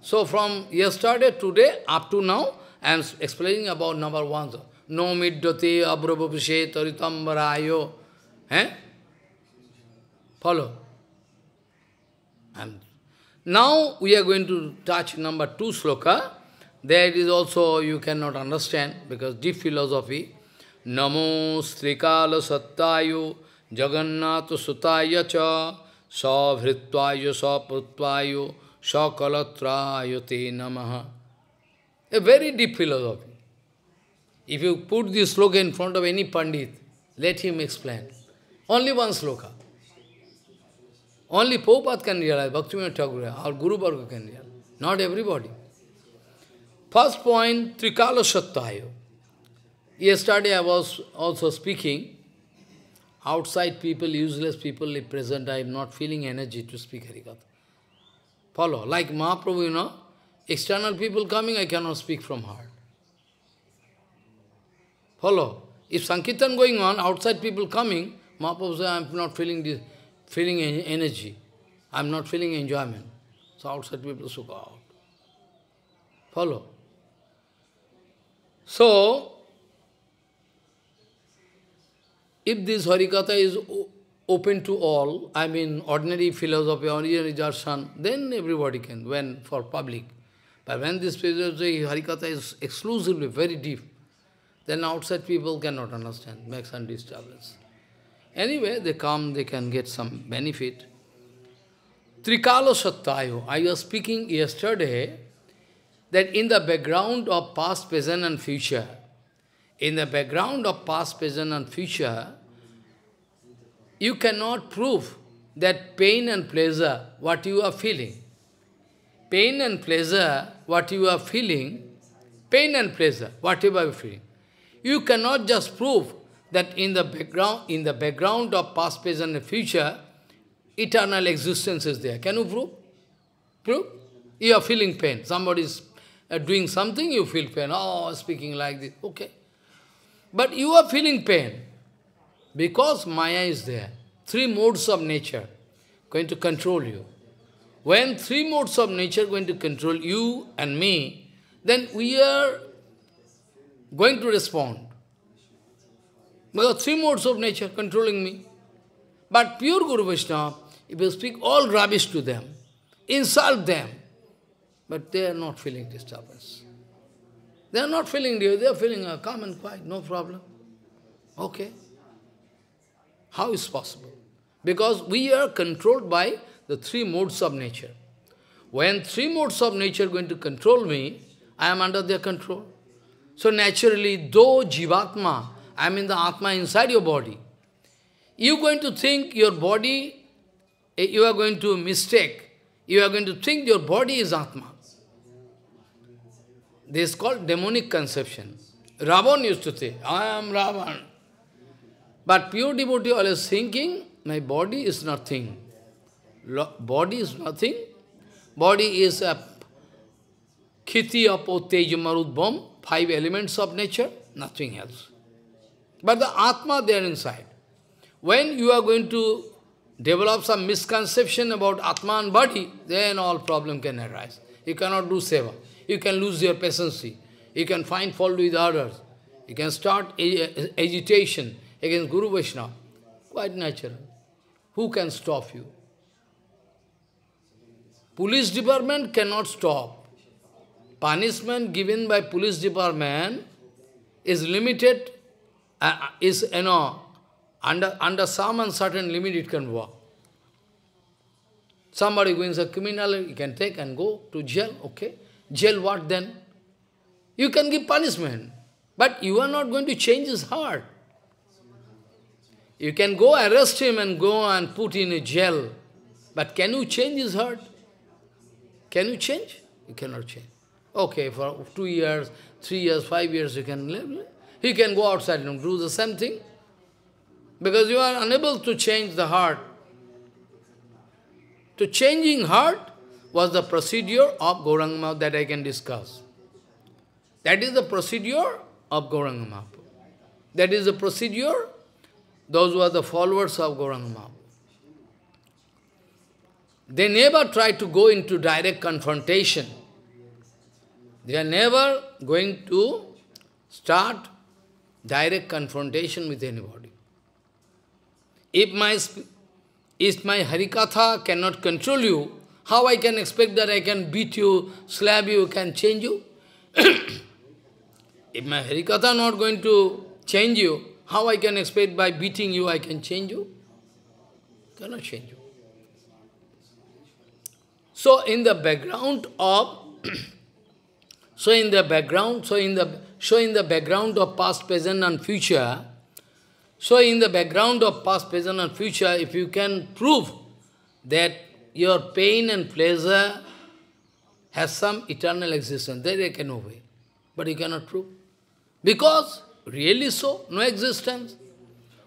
So from yesterday, today, up to now, I am explaining about number one. No middate abrabhavishe taritambarayo. Eh? Follow. And now we are going to touch number two sloka. There it is also you cannot understand because deep philosophy. Namo Srikala Sattayo Jagannath Sutaya Cha Savhritvayo Saputvayo Sakalatrayo Namaha. A very deep philosophy. If you put this sloka in front of any Pandit, let him explain. Only one sloka. Only Prabhupada can realize, Bhaktivinoda Thakur, or Guru Varga can realize. Not everybody. First point, Trikala. Yesterday I was also speaking, outside people, useless people present, I am not feeling energy to speak Harikatha. Follow. Like Mahaprabhu, you know, external people coming, I cannot speak from heart. Follow. If Sankirtan going on, outside people coming, Mahaprabhu says, I am not feeling this, feeling energy. I am not feeling enjoyment. So outside people should go out. Follow. So, if this Harikatha is open to all, I mean ordinary philosophy, ordinary darshan, then everybody can, when for public. But when this Harikatha is exclusively very deep, then outside people cannot understand, make some disturbance. Anyway, they come, they can get some benefit. Trikalo Sattayo, I was speaking yesterday that in the background of past, present and future, in the background of past, present and future, you cannot prove that pain and pleasure, what you are feeling. Pain and pleasure, what you are feeling, pain and pleasure, whatever you are feeling. You cannot just prove that in the background, in the background of past, present and future, eternal existence is there. Can you prove? Prove? You are feeling pain. Somebody is uh, doing something, you feel pain. Oh, speaking like this. Okay. But you are feeling pain. Because Maya is there. Three modes of nature going to control you. When three modes of nature going to control you and me, then we are going to respond. Because three modes of nature controlling me. But pure Guru Vaishnava, if you speak all rubbish to them, insult them, but they are not feeling disturbance. They are not feeling they are feeling uh, calm and quiet, no problem. Okay. How is possible? Because we are controlled by the three modes of nature. When three modes of nature are going to control me, I am under their control. So naturally, though Jivatma, I mean the Atma inside your body, you are going to think your body, eh, you are going to mistake, you are going to think your body is Atma. This is called demonic conception. Ravan used to say, I am Ravan. But pure devotee always thinking, my body is nothing. Body is nothing. Body is a khiti, apo, tej, bomb, five elements of nature, nothing else. But the Atma there inside. When you are going to develop some misconception about Atma and body, then all problem can arise. You cannot do seva. You can lose your patience. You can find fault with others. You can start agitation against Guru Vaishnava. Quite natural. Who can stop you? Police department cannot stop. Punishment given by police department is limited, uh, is, you know, under, under some uncertain limit it can work. Somebody going a criminal, you can take and go to jail, okay? Jail what then? You can give punishment, but you are not going to change his heart. You can go arrest him and go and put in a jail. But can you change his heart? Can you change? You cannot change. Okay, for two years, three years, five years you can live. He can go outside and do the same thing. Because you are unable to change the heart. To changing heart was the procedure of Gauranga that I can discuss. That is the procedure of Gauranga Mahaprabhu. That is the procedure, those who are the followers of Gauranga Mahaprabhu. They never try to go into direct confrontation. They are never going to start direct confrontation with anybody. If my, if my Harikatha cannot control you, how I can expect that I can beat you, slap you, can change you? if my Harikatha not going to change you, how I can expect by beating you I can change you? Cannot change you. So in the background of so in the background, so in the so in the background of past, present and future, so in the background of past, present and future, if you can prove that your pain and pleasure has some eternal existence, then they can obey. But you cannot prove. Because really so, no existence.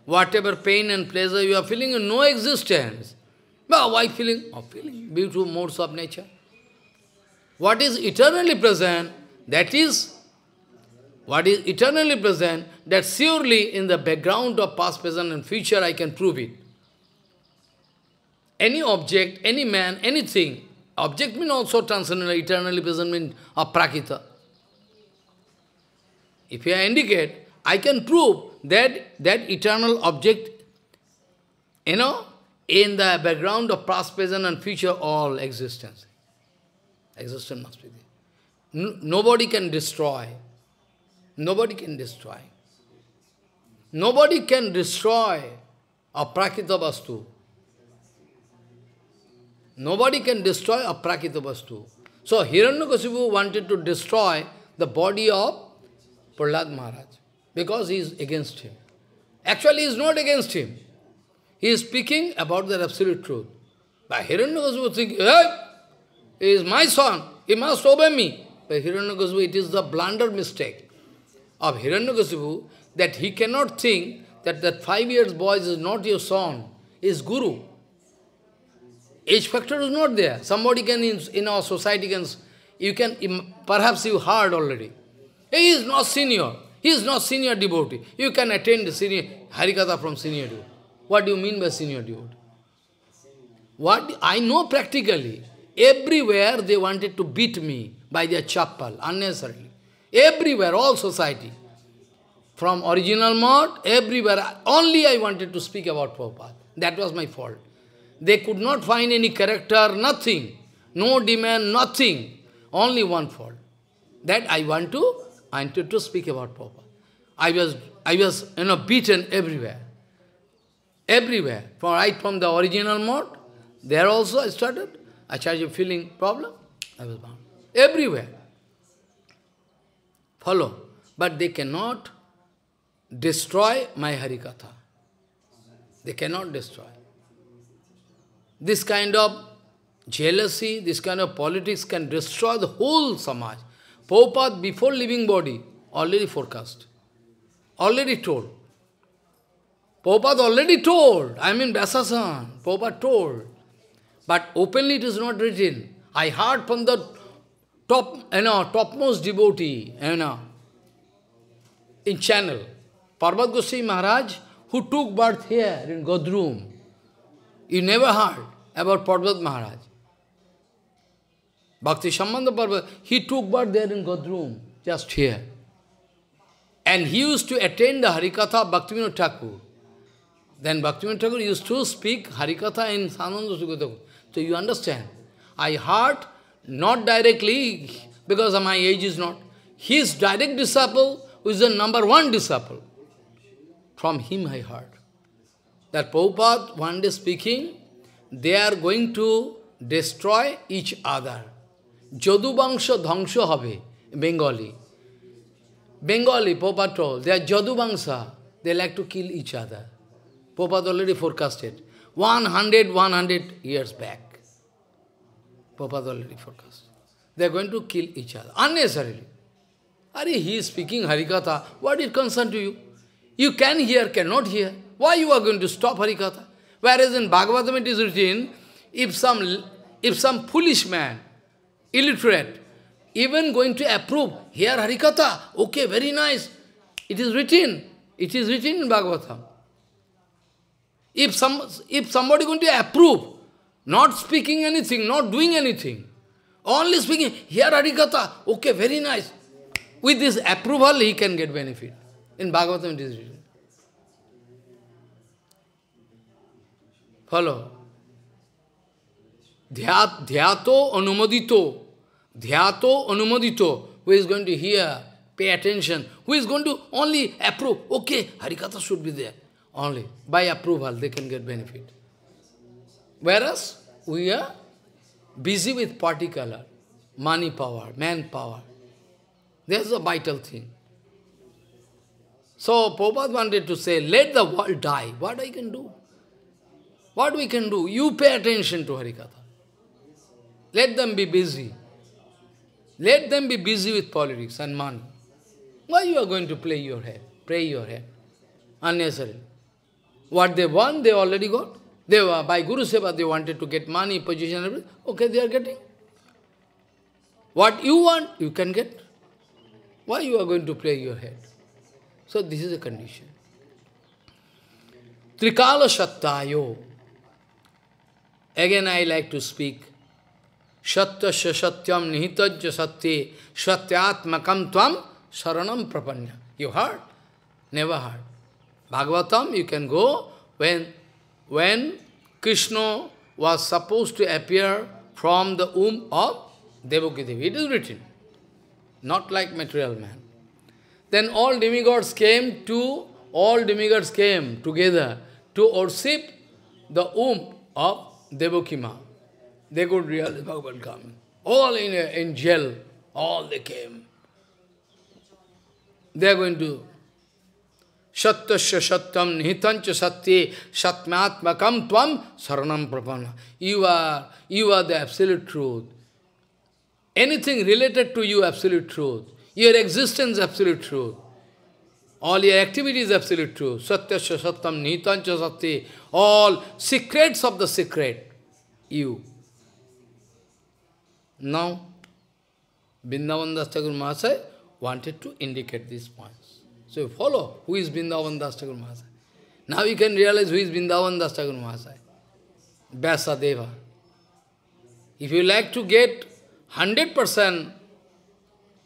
Whatever pain and pleasure you are feeling, no existence. Why feeling? Oh, feeling beautiful modes of nature. What is eternally present, that is, what is eternally present, that surely in the background of past, present and future I can prove it. Any object, any man, anything, object means also transcendental, eternally present means aprakita. If I indicate, I can prove that that eternal object, you know, in the background of past, present and future, all existence. Existence must be there. Nobody can destroy. Nobody can destroy. Nobody can destroy a prakita vastu. Nobody can destroy a prakita vastu. So Hiranyakasipu wanted to destroy the body of Prahlad Maharaj because he is against him. Actually, he is not against him. He is speaking about the absolute truth. But Hiranyakasipu thinking, hey, he is my son, he must obey me. But Hiranyakasipu, it is the blunder mistake of Hiranyakasipu that he cannot think that that five years boy is not your son, is guru. Age factor is not there. Somebody can, in, in our society, can you can, perhaps you heard already. He is not senior. He is not senior devotee. You can attend senior Harikatha from senior devotee. What do you mean by senior devotee? What I know practically, everywhere they wanted to beat me by their chapel, unnecessarily. Everywhere, all society. From original mode, everywhere, only I wanted to speak about Prabhupada. That was my fault. They could not find any character, nothing. No demand, nothing. Only one fault. That I want to, I wanted to speak about Prabhupada. I was, I was, you know, beaten everywhere. Everywhere. For right from the original mode, there also I started. I started feeling problem. I was bound. Everywhere. Follow. But they cannot destroy my Harikatha. They cannot destroy. This kind of jealousy, this kind of politics can destroy the whole Samaj. Prabhupada, before leaving body, already forecast, already told. Prabhupada already told, I mean Vyasasan, Prabhupada told. But openly it is not written. I heard from the top, you know, topmost devotee, you know, in channel, Parvat Goswami Maharaj, who took birth here in Godrum. You never heard about Parvat Maharaj. Bhakti Sambandha Parvat, he took birth there in Godrum, just here. And he used to attend the Harikatha of Bhaktivinoda Thakur. Then Bhaktivinoda Thakur used to speak Harikatha in Sananda Sukadaku. So you understand. I heard, not directly, because my age is not, his direct disciple, who is the number one disciple. From him I heard. That Prabhupada, one day speaking, they are going to destroy each other. Jadubangsha dhangsha হবে, Bengali. Bengali, Prabhupada told, they are Jadubangsha. They like to kill each other. Prabhupada already forecasted. 100, 100 years back. Prabhupada already forecast. they are going to kill each other, unnecessarily. Are he is speaking Harikatha, what is concern to you? You can hear, cannot hear. Why you are going to stop Harikatha? Whereas in Bhagavatam it is written, if some, if some foolish man, illiterate, even going to approve, hear Harikatha, okay, very nice. It is written, it is written in Bhagavatam. If, some, if somebody going to approve, not speaking anything, not doing anything, only speaking, hear Harikatha, okay, very nice. With this approval, he can get benefit. In Bhagavatam it is written. Follow. Dhyato anumodito. Dhyato anumodito. Who is going to hear, pay attention. Who is going to only approve. Okay, Harikatha should be there. Only. By approval, they can get benefit. Whereas, we are busy with particular, money power, manpower. That's a vital thing. So Prabhupada wanted to say, let the world die. What I can do? What we can do? You pay attention to Harikatha. Let them be busy. Let them be busy with politics and money. Why you are going to play your head, pray your head? Unnecessary. What they want, they already got. They were, by Guru Seva, they wanted to get money, position. Okay, they are getting. What you want, you can get. Why you are going to play your head? So this is a condition. Trikala Shattayo. Again I like to speak. Shatta Satyam Nihitajya Satye Satyatmakam Tvam Saranam Prapanya. You heard? Never heard. Bhagavatam, you can go when, when Krishna was supposed to appear from the womb of Devaki. It is written not like material man. Then all demigods came to, all demigods came together to worship the womb of Devakima. They could realize Bhagavan coming. All in, in jail, all they came. They are going to Sattasya Satyam Nihitancha Satye Satmatmakam Tvam Saranam Prapana. You are, you are the absolute truth. Anything related to you, absolute truth. Your existence, absolute truth. All your activities, absolute truth. Satyasya Satyam Nihitancha Satya. All secrets of the secret. You. Now, Vrindavan Das Thakur Mahasaya wanted to indicate this points. So you follow who is Vrindavan Das Mahasaya. Now you can realize who is Vrindavan Das Mahasaya. Vyasadeva. If you like to get 100%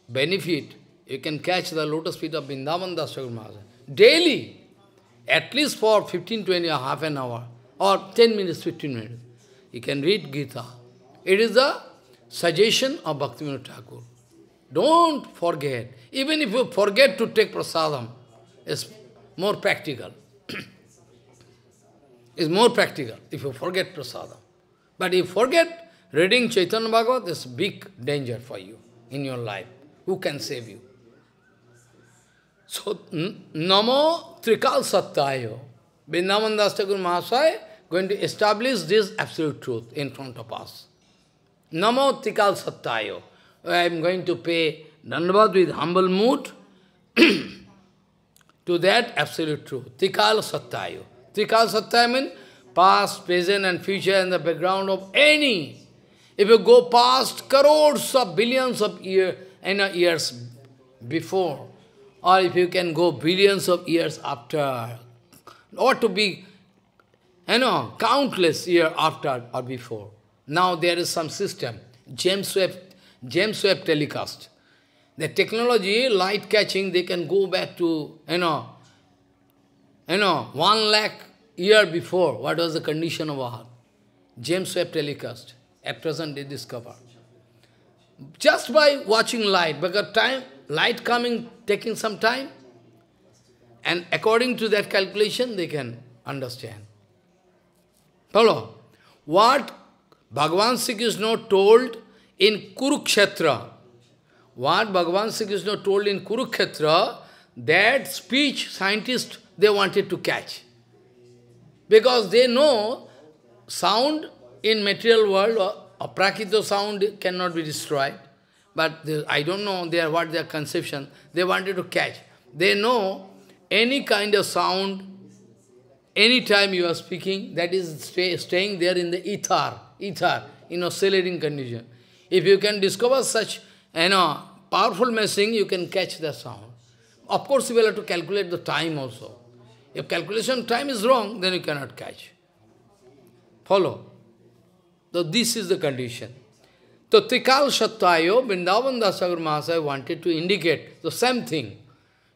benefit, you can catch the lotus feet of Vrindavan Das Maharaj. Daily, at least for 15, 20, or half an hour, or 10 minutes, 15 minutes, you can read Gita. It is the suggestion of Bhaktivinoda Thakur. Don't forget. Even if you forget to take prasadam, it's more practical. it's more practical if you forget prasadam. But if you forget, Reading Chaitanya Bhagavat is big danger for you in your life. Who can save you? So, Namo Trikal Satyayo. Vrindavan Das Thakur Mahasaya going to establish this absolute truth in front of us. Namo Trikal Satyayo. I am going to pay Dandavat with humble mood to that absolute truth. Trikal Satyayo. Trikal Satyayo means past, present and future in the background of any if you go past crores of billions of year, you know, years before, or if you can go billions of years after, or to be, you know, countless year after or before. Now there is some system, James Webb, James Webb telecast. The technology, light catching, they can go back to, you know, you know, one lakh year before, what was the condition of our James Webb telecast. At present they discover. Just by watching light, because time, light coming, taking some time, and according to that calculation, they can understand. Follow? What Bhagavan Sri Krishna told in Kurukshetra, what Bhagavan Sri Krishna told in Kurukshetra, that speech scientists, they wanted to catch. Because they know sound in material world, uh, a prakito sound cannot be destroyed. but they, I don't know their, what their conception. They wanted to catch. They know any kind of sound, any time you are speaking, that is stay, staying there in the ether, ether, in oscillating condition. If you can discover such, you uh, know, powerful messaging, you can catch the sound. Of course, you will have to calculate the time also. If calculation time is wrong, then you cannot catch. Follow. So this is the condition. So Trikal Satyayo, Vrindavan Dasagar Mahasaya wanted to indicate the same thing.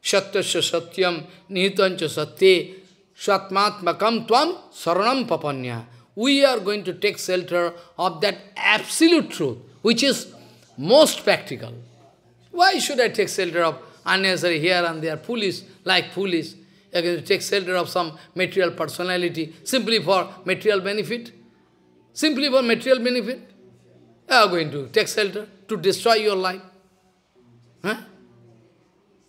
Satyasya Satyam Nihitancha Satye Shatmatmakam Tvam Saranam Papanya. We are going to take shelter of that absolute truth, which is most practical. Why should I take shelter of unnecessary here and there, police, like police? You to take shelter of some material personality simply for material benefit? Simply for material benefit? You are going to take shelter to destroy your life. Huh?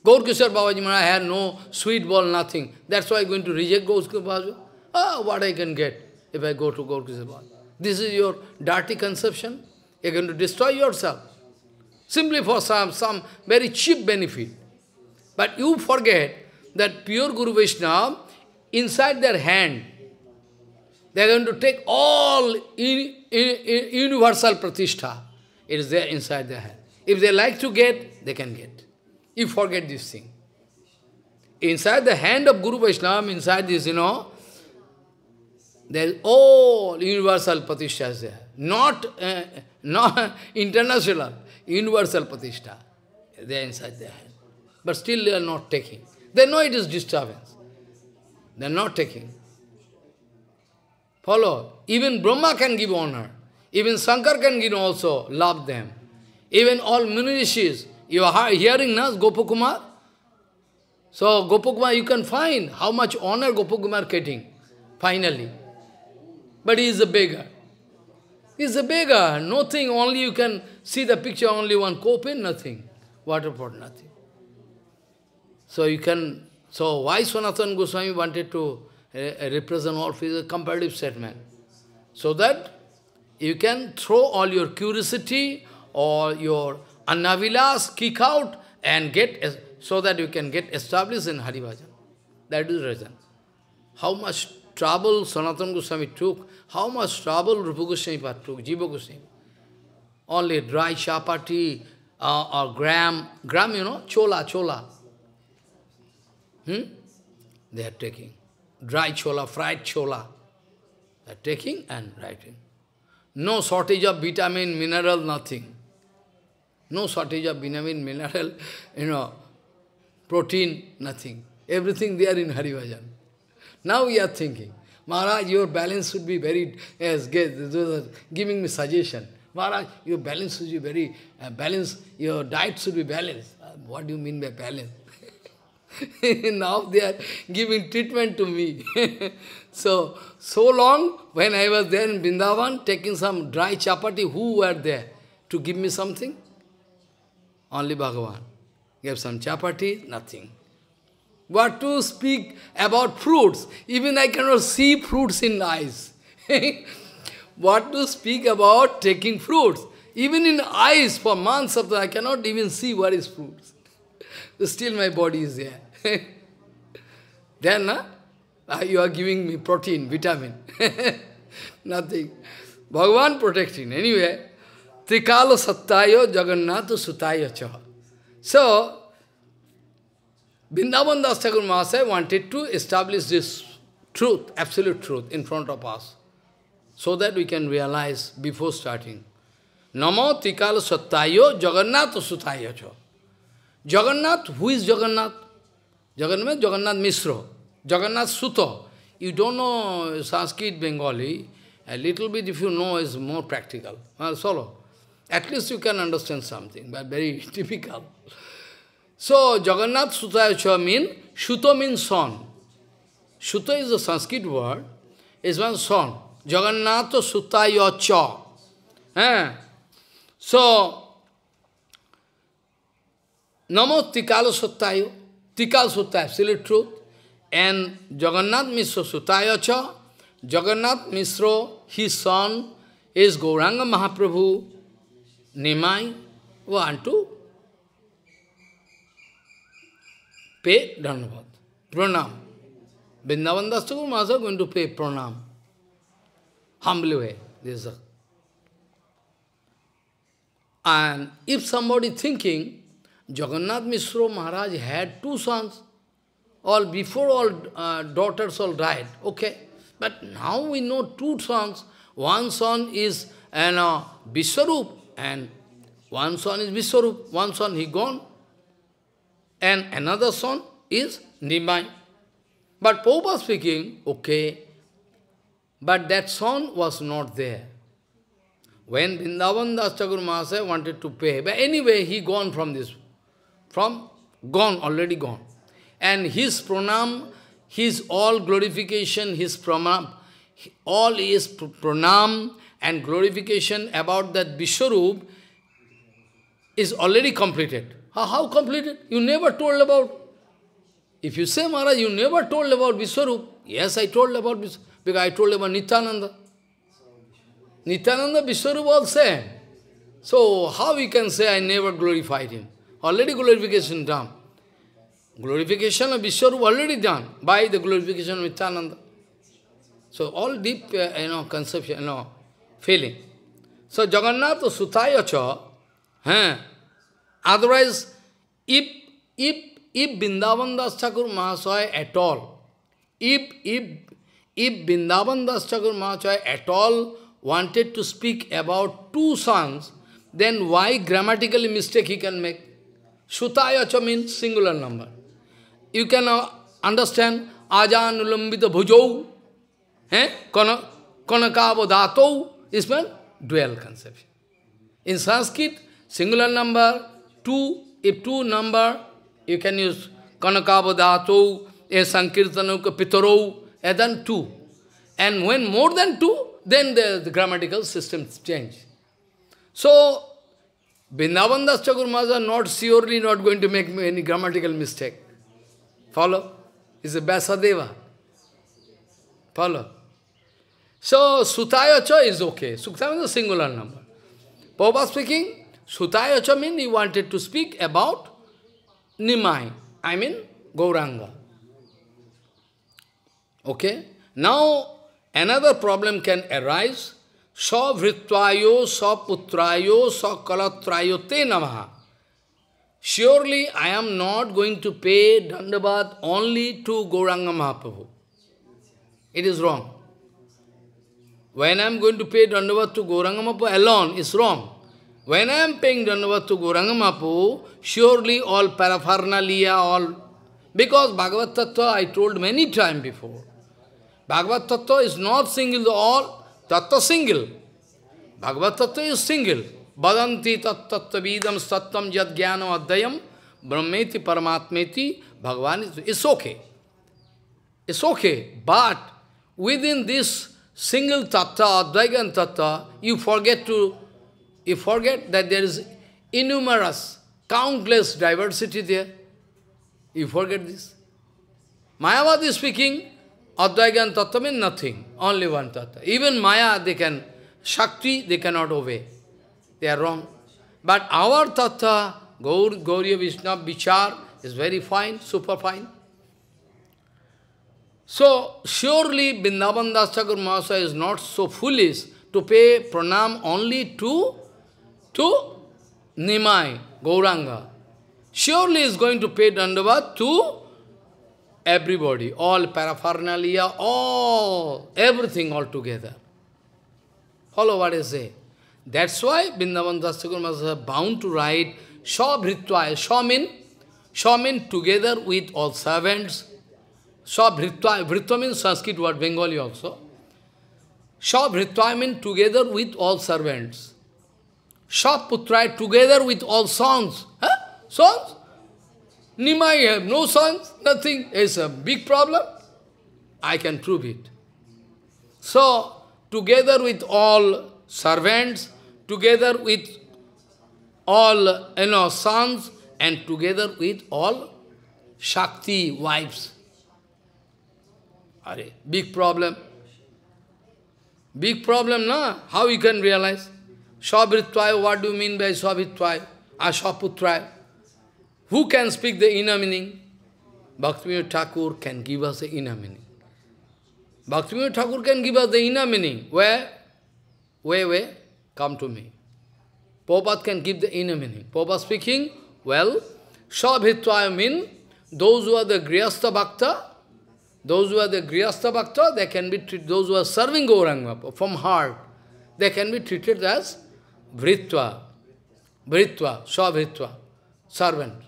Gaur Kishore Babaji Maharaj had no sweet ball, nothing. That's why I'm going to reject Gaur Kishore Babaji. Ah, what I can get if I go to Gaur Kishore Babaji. This is your dirty conception. You're going to destroy yourself. Simply for some, some very cheap benefit. But you forget that pure Guru Vaishnava, inside their hand, they are going to take all in, in, in universal pratishtha. It is there inside their hand. If they like to get, they can get. You forget this thing. Inside the hand of Guru Vaishnava, inside this, you know, there is all universal pratishtha is there. Not, uh, not international, universal pratishtha. They are inside their hand. But still they are not taking. They know it is disturbance. They are not taking. Follow. Even Brahma can give honor. Even Shankar can give also, love them. Even all Munirishis, you are hearing now, Gopakumar? So Gopakumar, you can find how much honor Gopakumar getting, finally. But he is a beggar. Is a beggar. Nothing, only you can see the picture, only one coffin, nothing. Water pot, nothing. So you can, so why Sanatana Goswami wanted to uh, represent all physical comparative statement? So that you can throw all your curiosity or your anavilas, kick out and get, so that you can get established in Haribhajan. That is the reason. How much trouble Sanatana Goswami took, how much trouble Rupa Goswami took, Jiva Goswami. Only dry chapati uh, or gram, gram, you know, chola, chola. Hmm? They are taking. Dry chola, fried chola. They are taking and writing. No shortage of vitamin, mineral, nothing. No shortage of vitamin, mineral, you know, protein, nothing. Everything there in Haribhajan. Now we are thinking, Maharaj, your balance should be very, yes, giving me suggestion. Maharaj, your balance should be very uh, balanced, your diet should be balanced. Uh, what do you mean by balance? now they are giving treatment to me. so, so long, when I was there in Vrindavan, taking some dry chapati, who were there to give me something? Only Bhagavan. Gave some chapati, nothing. What to speak about fruits? Even I cannot see fruits in eyes. what to speak about taking fruits? Even in eyes, for months after, I cannot even see what is fruits. Still my body is there. then, uh, you are giving me protein, vitamin. Nothing. Bhagavan protecting. Anyway, Trikala Sattayo Jagannatha Sutaya Cha. So, Vrindavan Das Thakur Mahasaya wanted to establish this truth, absolute truth in front of us, so that we can realize before starting. Namo Tikala Sattayo Jagannath Sutaya Cha. Jagannath, who is Jagannath? Jagannath, Jagannath Misro. Jagannath Suto. You don't know Sanskrit, Bengali. A little bit, if you know, is more practical. Well, solo. At least you can understand something, but very difficult. So, Jagannath Sutayacha means, Shuto means son. Shuta is a Sanskrit word, is one son. Jagannath Sutayacha. Eh? So, Namo Tikala Suttayo, Tikal Sutta, absolute truth, and Jagannath Misra Sutayacha, Jagannath Misra, his son, is Gauranga Mahaprabhu, Nimai, want to pay Dandavat, pranam. Vrindavan Das Thakur Maharaj going to pay pranam. Humbly way. This is and if somebody thinking, Jagannath Mishra Maharaj had two sons, all before all uh, daughters all died, okay. But now we know two sons. One son is know, Vishwarup and one son is Vishwarup. One son he gone. And another son is Nimai. But Popa speaking, okay, but that son was not there. When Vrindavan Das Thakur Mahasaya wanted to pay, but anyway, he gone from this, from, gone, already gone. And his pranam, his all glorification, his pranam, all his pranam and glorification about that Vishwarup is already completed. How, completed? You never told about. If you say, Maharaj, you never told about Vishwarup. Yes, I told about Vishwarup, because I told about Nityananda. Nityananda, Vishwarup all same. So, how we can say I never glorified him? Already glorification done. Glorification of Vishwarup already done by the glorification of Nityananda. So, all deep, uh, you know, conception, you know, feeling. So, Jagannath Sutayacha, eh, otherwise, if, if, if Vrindavan Das Thakur at all, if, if, if Vrindavan Das Thakur at all wanted to speak about two sons, then why grammatically mistake he can make? Sutayacha means singular number. You can uh, understand Ajan Ulambita Bhujau, eh? Konakavo Dato is meant dual conception. In Sanskrit, singular number, two, if two number, you can use Kanakavo Dato, a Sankirtanuka Pitaro, and then two. And when more than two, then the, the grammatical system change. So, Vrindavan Das Thakur Maharaj not surely not going to make any grammatical mistake. Follow? It's a Vyasadeva. Follow? So, Sutayacha is okay. Sutayacha is a singular number. Prabhupada speaking, Sutayacha means he wanted to speak about Nimai. I mean, Gauranga. Okay? Now, another problem can arise. Sa vritvayo, sa putrayo, sa kalatrayo te namaha. Surely I am not going to pay Dandabat only to Gauranga Mahaprabhu. It is wrong. When I am going to pay Dandavat to Gauranga Mahaprabhu alone, it's wrong. When I am paying Dandavat to Gauranga Mahaprabhu, surely all paraphernalia, all... Because Bhagavad Tattva, I told many times before, Bhagavad Tattva is not single, all Tattva single. Bhagavad Tattva is single. Badanti tattvavidam sattam jad jnanam adhyam brahmeti paramatmeti Bhagavan is, it's okay. It's okay. But within this single tattva, Advaigan tattva, you forget to, you forget that there is innumerous, countless diversity there. You forget this. Mayavadi speaking, Advaigan tattva means nothing, only one tattva. Even Maya, they can, Shakti, they cannot obey. They are wrong. But our tattva, Gaur, Gauriya Vishnu, Vichar, is very fine, super fine. So, surely Vrindavan Das Mahasaya is not so foolish to pay pranam only to, to Nimai, Gauranga. Surely is going to pay dandavat to everybody, all paraphernalia, all, everything all together. Follow what I say. That's why Vrindavan Das Thakur Mahasaya bound to write Sha Bhritvaya. Sha mean, Sha mean together with all servants, Sha Bhritva, Bhritva means Sanskrit word, Bengali also. Sha Bhritva means together with all servants. Sha Putra together with all sons. Huh? Sons? Nimai have no sons, nothing. It's a big problem. I can prove it. So, together with all servants, together with all you know, sons, and together with all Shakti wives. Are, big problem. Big problem, na? How you can realize? Swabhritvaya, what do you mean by Swabhritvaya? Ashaputra. Who can speak the inner meaning? Bhaktivinoda Thakur can give us the inner meaning. Bhaktivinoda Thakur can give us the inner meaning. Where? Where, where? Come to me. Prabhupada can give the inner meaning. Prabhupada speaking, well, Shabhitvaya mean those who are the Grihastha Bhakta, those who are the Grihastha Bhakta, they can be treated, those who are serving Gauranga from heart, they can be treated as Vritva, Vritva, Shabhitva, servant.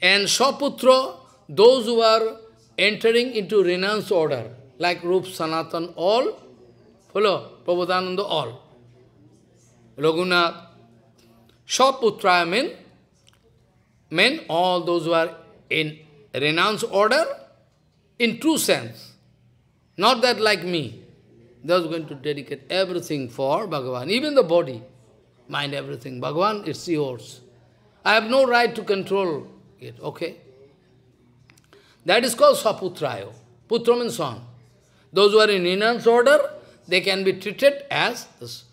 And Shaputra, those who are entering into renounce order, like Rup, Sanatan, all, follow, Prabhupada all. Raghunath, Shaputra mean, mean all those who are in renounce order, in true sense. Not that like me. Are going to dedicate everything for Bhagavan, even the body, mind, everything. Bhagavan, it's yours. I have no right to control it, okay? That is called Saputrayo. Putra means son. Those who are in renounce order, they can be treated as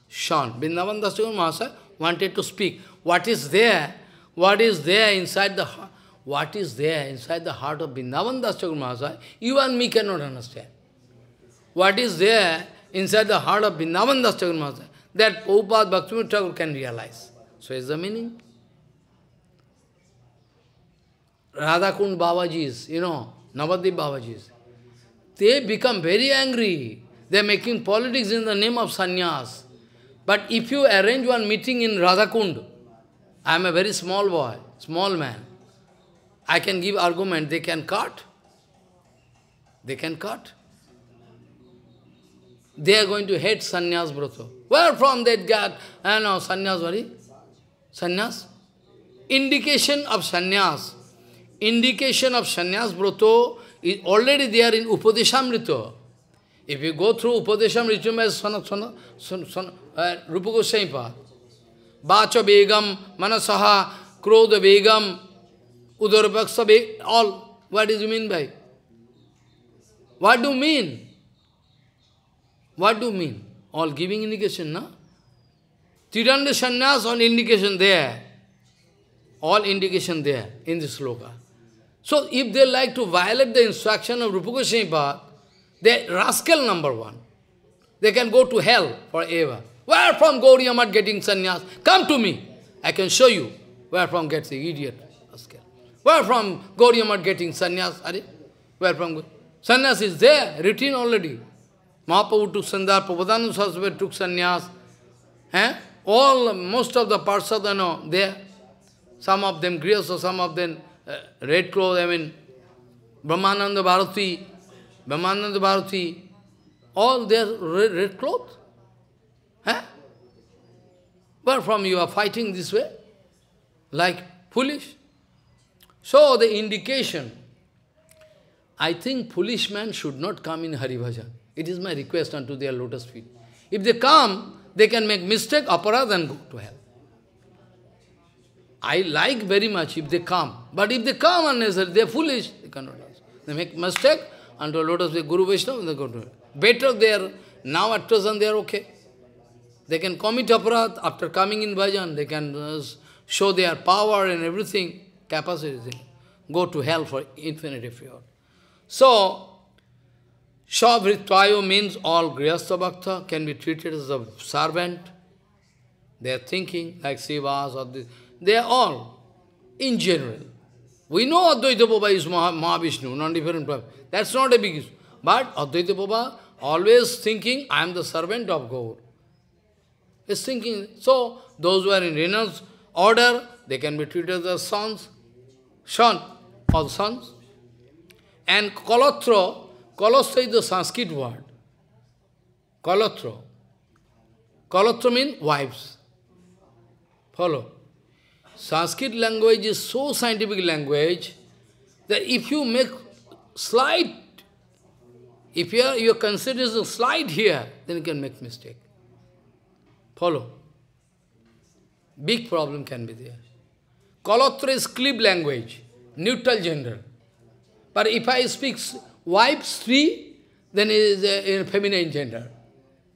son. Vrindavan Dasagun Mahasaya wanted to speak. What is there? What is there inside the heart? What is there inside the heart of Vrindavan Dasagun Mahasaya? You and me cannot understand. What is there inside the heart of Vrindavan Dasagun Mahasaya? That Prabhupada Bhaktivinoda Thakur can realize. So is the meaning. Radhakund Babaji's, you know, Navadip Babaji's, they become very angry. They are making politics in the name of sannyas. But if you arrange one meeting in Radhakund, I am a very small boy, small man. I can give argument, they can cut. They can cut. They are going to hate sannyas brata. Where from that God? I know, sannyas, what? Sannyas? Indication of sannyas indication of sannyas broto is already there in Upadeshamrita. If you go through Upadeshamrita as Sana, Sana, Sana, Sana, uh, Rupa Goswami Pad, Bacha Begam, Manasaha, Krodha Begam, Udarapaksa Begam, all. What does it mean by? What do you mean? What do you mean? All giving indication, no? Tiranda sannyas, all indication there. All indication there in this sloka. So if they like to violate the instruction of Rupa Goswami they rascal number one. They can go to hell forever. Where from Gaudiya Math getting sannyas? Come to me. I can show you where from gets the idiot rascal. Where from Gaudiya Math getting sannyas? Are where from? Sannyas is there, written already. Mahaprabhu took sandar, Prabhupada Saraswati took sannyas. Eh? All, most of the parsada know, there. Some of them grihas, some of them uh, red clothes, I mean, Brahmananda Bharati, Brahmananda Bharati, all their red, red clothes. Huh? Where from you are fighting this way? Like foolish? So the indication, I think foolish men should not come in Hari Bhajan. It is my request unto their lotus feet. If they come, they can make mistake, aparad and go to hell. I like very much if they come. But if they come unnecessarily, they are foolish. They cannot ask. They make mistake, unto lotus feet, Guru Vaishnava, they go to it. Better they are, now at present they are okay. They can commit aparat after coming in bhajan, they can uh, show their power and everything, capacity. Go to hell for infinity fear. So, Shavritvayo means all Grihastha Bhakta can be treated as a servant. They are thinking like Sivas or this. They are all, in general. We know Advaita Baba is Mahavishnu, non-different. That's not a big issue. But Advaita Baba always thinking, I am the servant of God. Is thinking, so those who are in renounce order, they can be treated as sons, son, or sons. And Kalatra, Kalatra is the Sanskrit word. Kalatra. Kalatra means wives. Follow. Sanskrit language is so scientific language that if you make slight, if you are, you consider a slight here, then you can make mistake. Follow. Big problem can be there. Kalatra is clip language, neutral gender. But if I speak wife, Sri, then is a, a feminine gender.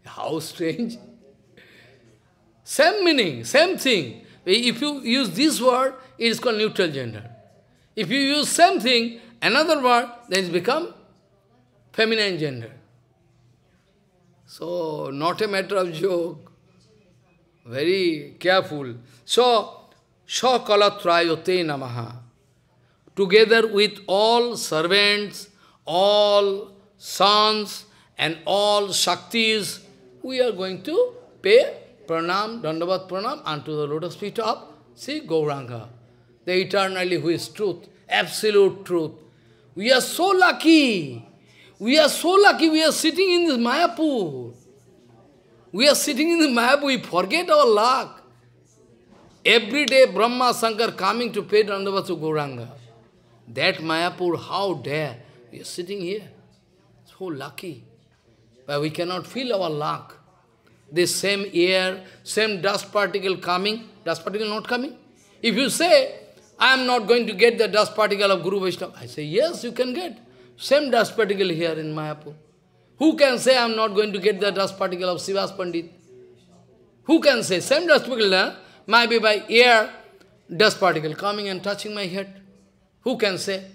How strange. Same meaning, same thing. If you use this word, it is called neutral gender. If you use same thing, another word, then it become feminine gender. So, not a matter of joke. Very careful. So, Sakalatrayote Namaha. Together with all servants, all sons, and all Shaktis, we are going to pay pranam, dandavat pranam unto the lotus feet of, see, Gauranga, the eternally who is truth, absolute truth. We are so lucky. We are so lucky we are sitting in this Mayapur. We are sitting in the Mayapur, we forget our luck. Every day Brahma Shankar coming to pay dandavat to Gauranga. That Mayapur, how dare? We are sitting here. So lucky. But we cannot feel our luck. This same air, same dust particle coming, dust particle not coming. If you say, I am not going to get the dust particle of Guru Vaishnava, I say, yes, you can get. Same dust particle here in Mayapur. Who can say I am not going to get the dust particle of Srivas Pandit? Who can say? Same dust particle huh? might be by air, dust particle coming and touching my head. Who can say?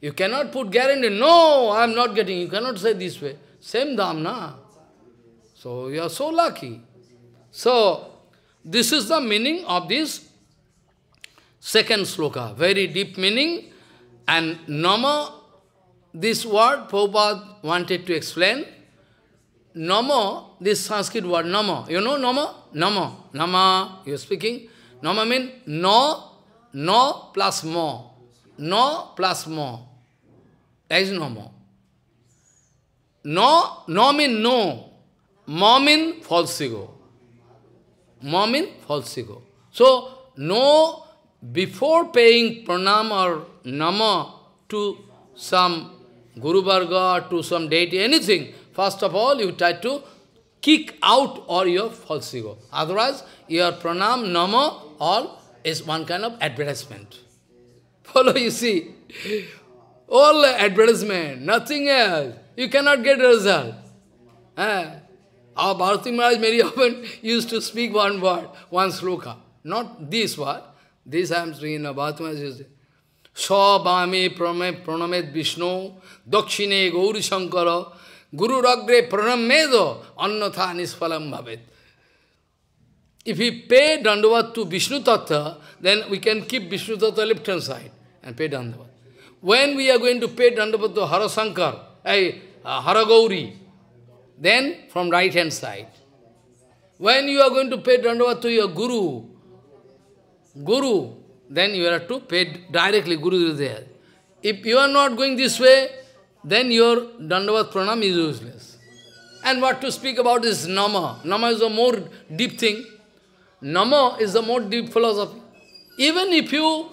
You cannot put guarantee, no, I am not getting, you cannot say this way. Same dham, na? So you are so lucky. So, this is the meaning of this second sloka, very deep meaning. And nama, this word Prabhupada wanted to explain. Nama, this Sanskrit word nama, you know nama? Nama, nama, you are speaking. Nama means no, no plus mo. No plus mo. That is nama. No, no mean no. Ma mean false ego. Ma mean false ego. So, no, before paying pranam or nama to some Guru Varga, to some deity, anything, first of all, you try to kick out all your false ego. Otherwise, your pranam, nama, all is one kind of advertisement. Follow, you see. All advertisement, nothing else. You cannot get result. Eh? Our Bharati Maharaj very often used to speak one word, one sloka. Not this word. This I am speaking used Sabame pranamet Vishnu, Dakshine Gauri Shankara, Guru Ragre pranamedo, annatha nisphalam bhavet. If we pay dandavat to Vishnu Tattva, then we can keep Vishnu Tattva left hand side and pay dandavat. When we are going to pay dandavat to Harasankar, hey, uh, Haragauri, then from right hand side. When you are going to pay dandavat to your Guru, Guru, then you have to pay directly, Guru is there. If you are not going this way, then your dandavat pranam is useless. And what to speak about is nama. Nama is a more deep thing. Nama is a more deep philosophy. Even if you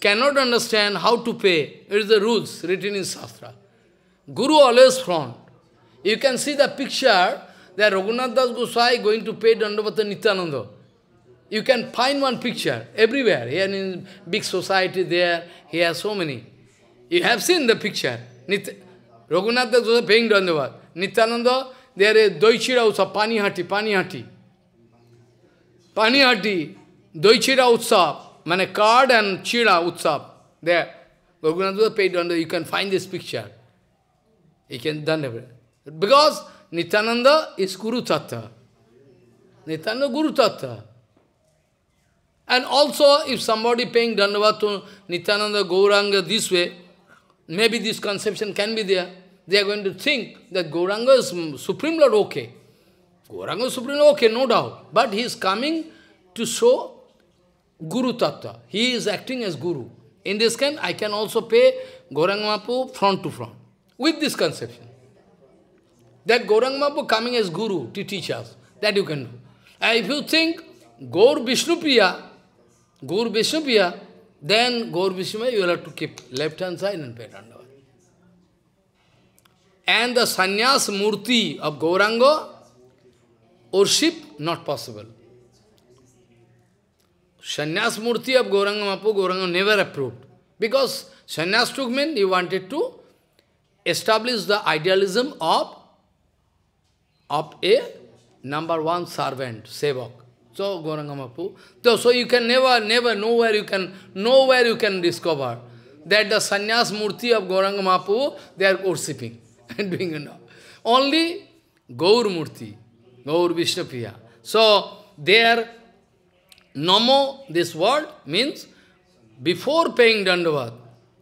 cannot understand how to pay, it is the rules written in Shastra. Guru always front. You can see the picture that Raghunath Das Goswami going to pay Dandavata Nityananda. You can find one picture everywhere. Here in big society there, he has so many. You have seen the picture. Nit Raghunath Das Goswami paying Dandavat. Nityananda, there is Doichira Utsav, Panihati, Panihati. Panihati, Doichira Utsav, mane card and Chira Utsav. There. Raghunath paid Dandavat. You can find this picture. He can done everything. Because Nityananda is Guru Tattva. Nityananda Guru Tattva. And also, if somebody paying Dandavat to Nityananda Gauranga this way, maybe this conception can be there. They are going to think that Gauranga is Supreme Lord, okay. Gauranga is Supreme Lord, okay, no doubt. But he is coming to show Guru Tattva. He is acting as Guru. In this case, I can also pay Gauranga Mahaprabhu front to front. With this conception. That Gauranga Mahaprabhu coming as Guru to teach us. That you can do. And if you think Gaur Vishnu Priya, Gaur Vishnu Priya, then Gaur Vishnu you will have to keep left hand side and pay dandavat. And the sannyas murti of Gauranga, worship not possible. Sannyas murti of Gauranga Mahaprabhu, Gauranga never approved. Because sannyas took he wanted to establish the idealism of, of a number one servant, sevak. So Gauranga Mahaprabhu. So, so you can never, never, nowhere you can, nowhere you can discover that the sannyas murti of Gauranga Mahaprabhu, they are worshipping and doing now. Only Gaur Murti, Gaur Vishnupriya. So, there, Namo, this word means before paying Dandavat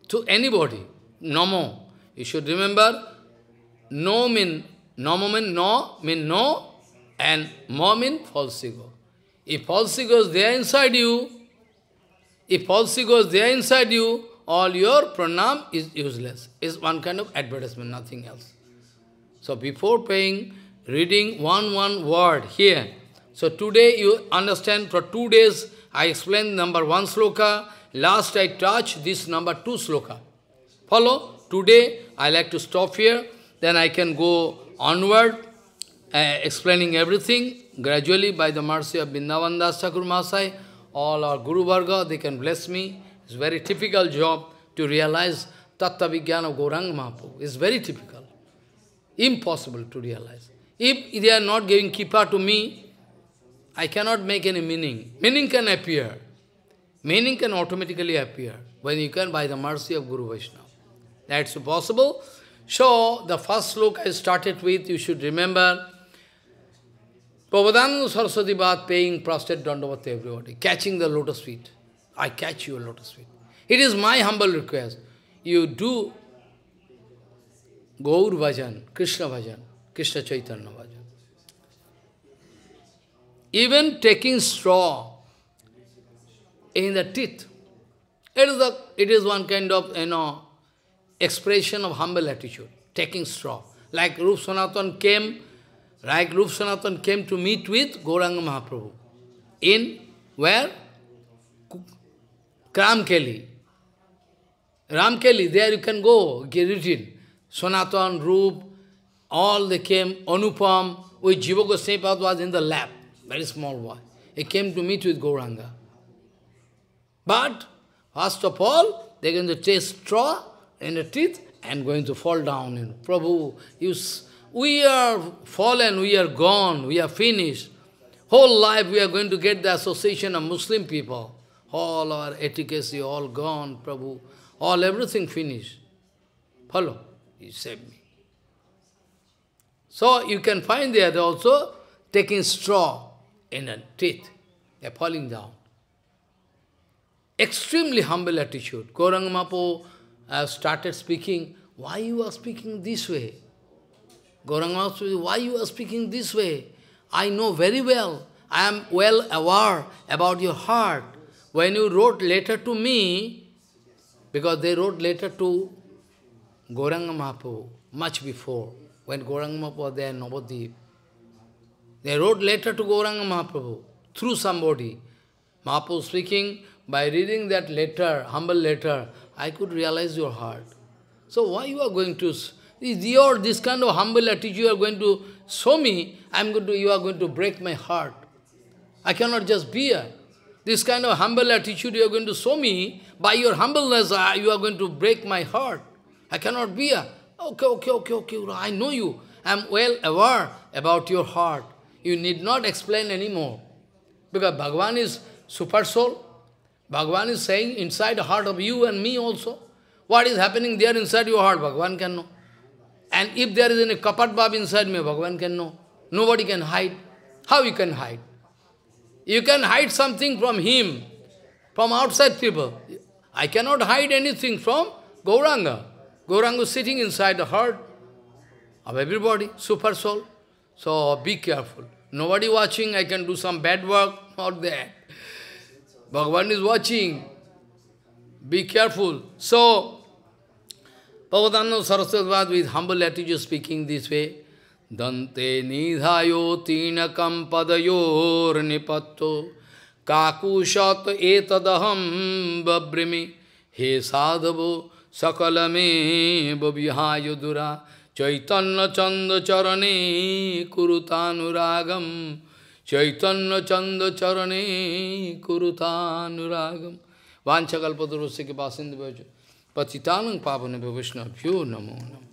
to anybody, Namo, you should remember, no mean, Namo mean no, mean no, and Mo mean false ego. If false ego is there inside you, if false ego is there inside you, all your pranam is useless. It's one kind of advertisement, nothing else. So before paying, reading one one word here. So today you understand, for two days I explained number one sloka, last I touch this number two sloka. Follow? Today I like to stop here, then I can go onward, uh, explaining everything gradually by the mercy of Vrindavan Thakur Masai, all our Guru Varga, they can bless me. It's very typical job to realize Tattva Vijnana of Mahaprabhu. It's very typical. Impossible to realize. If they are not giving kripa to me, I cannot make any meaning. Meaning can appear. Meaning can automatically appear when you can by the mercy of Guru Vaishnava. That's possible. So, the first sloka I started with, you should remember, Prabhupada Saraswati Bhat paying prostrate dandavat to everybody, catching the lotus feet. I catch your lotus feet. It is my humble request. You do Gaur Bhajan, Krishna Bhajan, Krishna Chaitanya. Even taking straw in the teeth, it is, a, it is one kind of, you know, expression of humble attitude, taking straw. Like Rup Sanatan came, like Rup Sanatan came to meet with Gauranga Mahaprabhu. In where? Kramkeli. Ramkeli, there you can go, get written. Sanatan, Rup, all they came, Anupam, with Jiva Goswami was in the lap, very small boy. He came to meet with Gauranga. But, first of all, they're going to taste straw in the teeth and going to fall down. In Prabhu, you, we are fallen, we are gone, we are finished. Whole life we are going to get the association of Muslim people. All our etiquette, all gone, Prabhu. All everything finished. Follow. He saved me. So you can find there also taking straw in a teeth. They are falling down. Extremely humble attitude. Gauranga uh, started speaking, why you are speaking this way? Gauranga Mahaprabhu, why you are speaking this way? I know very well, I am well aware about your heart. When you wrote letter to me, because they wrote letter to Gauranga Mahaprabhu much before, when Gauranga Mahaprabhu was there in. They wrote letter to Gauranga Mahaprabhu through somebody. Mahaprabhu speaking, by reading that letter, humble letter, I could realize your heart. So why you are going to, your, this kind of humble attitude you are going to show me, I'm going to, you are going to break my heart. I cannot just bear. This kind of humble attitude you are going to show me, by your humbleness, uh, you are going to break my heart. I cannot bear. Okay, okay, okay, okay, I know you. I am well aware about your heart. You need not explain anymore. Because Bhagavan is super soul. Bhagavan is saying inside the heart of you and me also. What is happening there inside your heart, Bhagavan can know. And if there is any kapat bab inside me, Bhagavan can know. Nobody can hide. How you can hide? You can hide something from him, from outside people. I cannot hide anything from Gauranga. Gauranga is sitting inside the heart of everybody, super soul. So be careful. Nobody watching, I can do some bad work, not that. Bhagavan is watching. Be careful. So, Bhagavan Saraswati with humble attitude speaking this way. Dante nidhayo tinakam padayor nipatto kakushat etadaham babrimi he sadhavo sakalame babhihayo dura চৈতন্যচন্দ্রচরণে কুরুতানুরাগম চৈতন্যচন্দ্রচরণে কুরুতানুরাগম বাঞ্ছাকল্পতরস্যকে বাসিন্দ পতিতানং পাবনে বৈষ্ণভ্যো নমো নম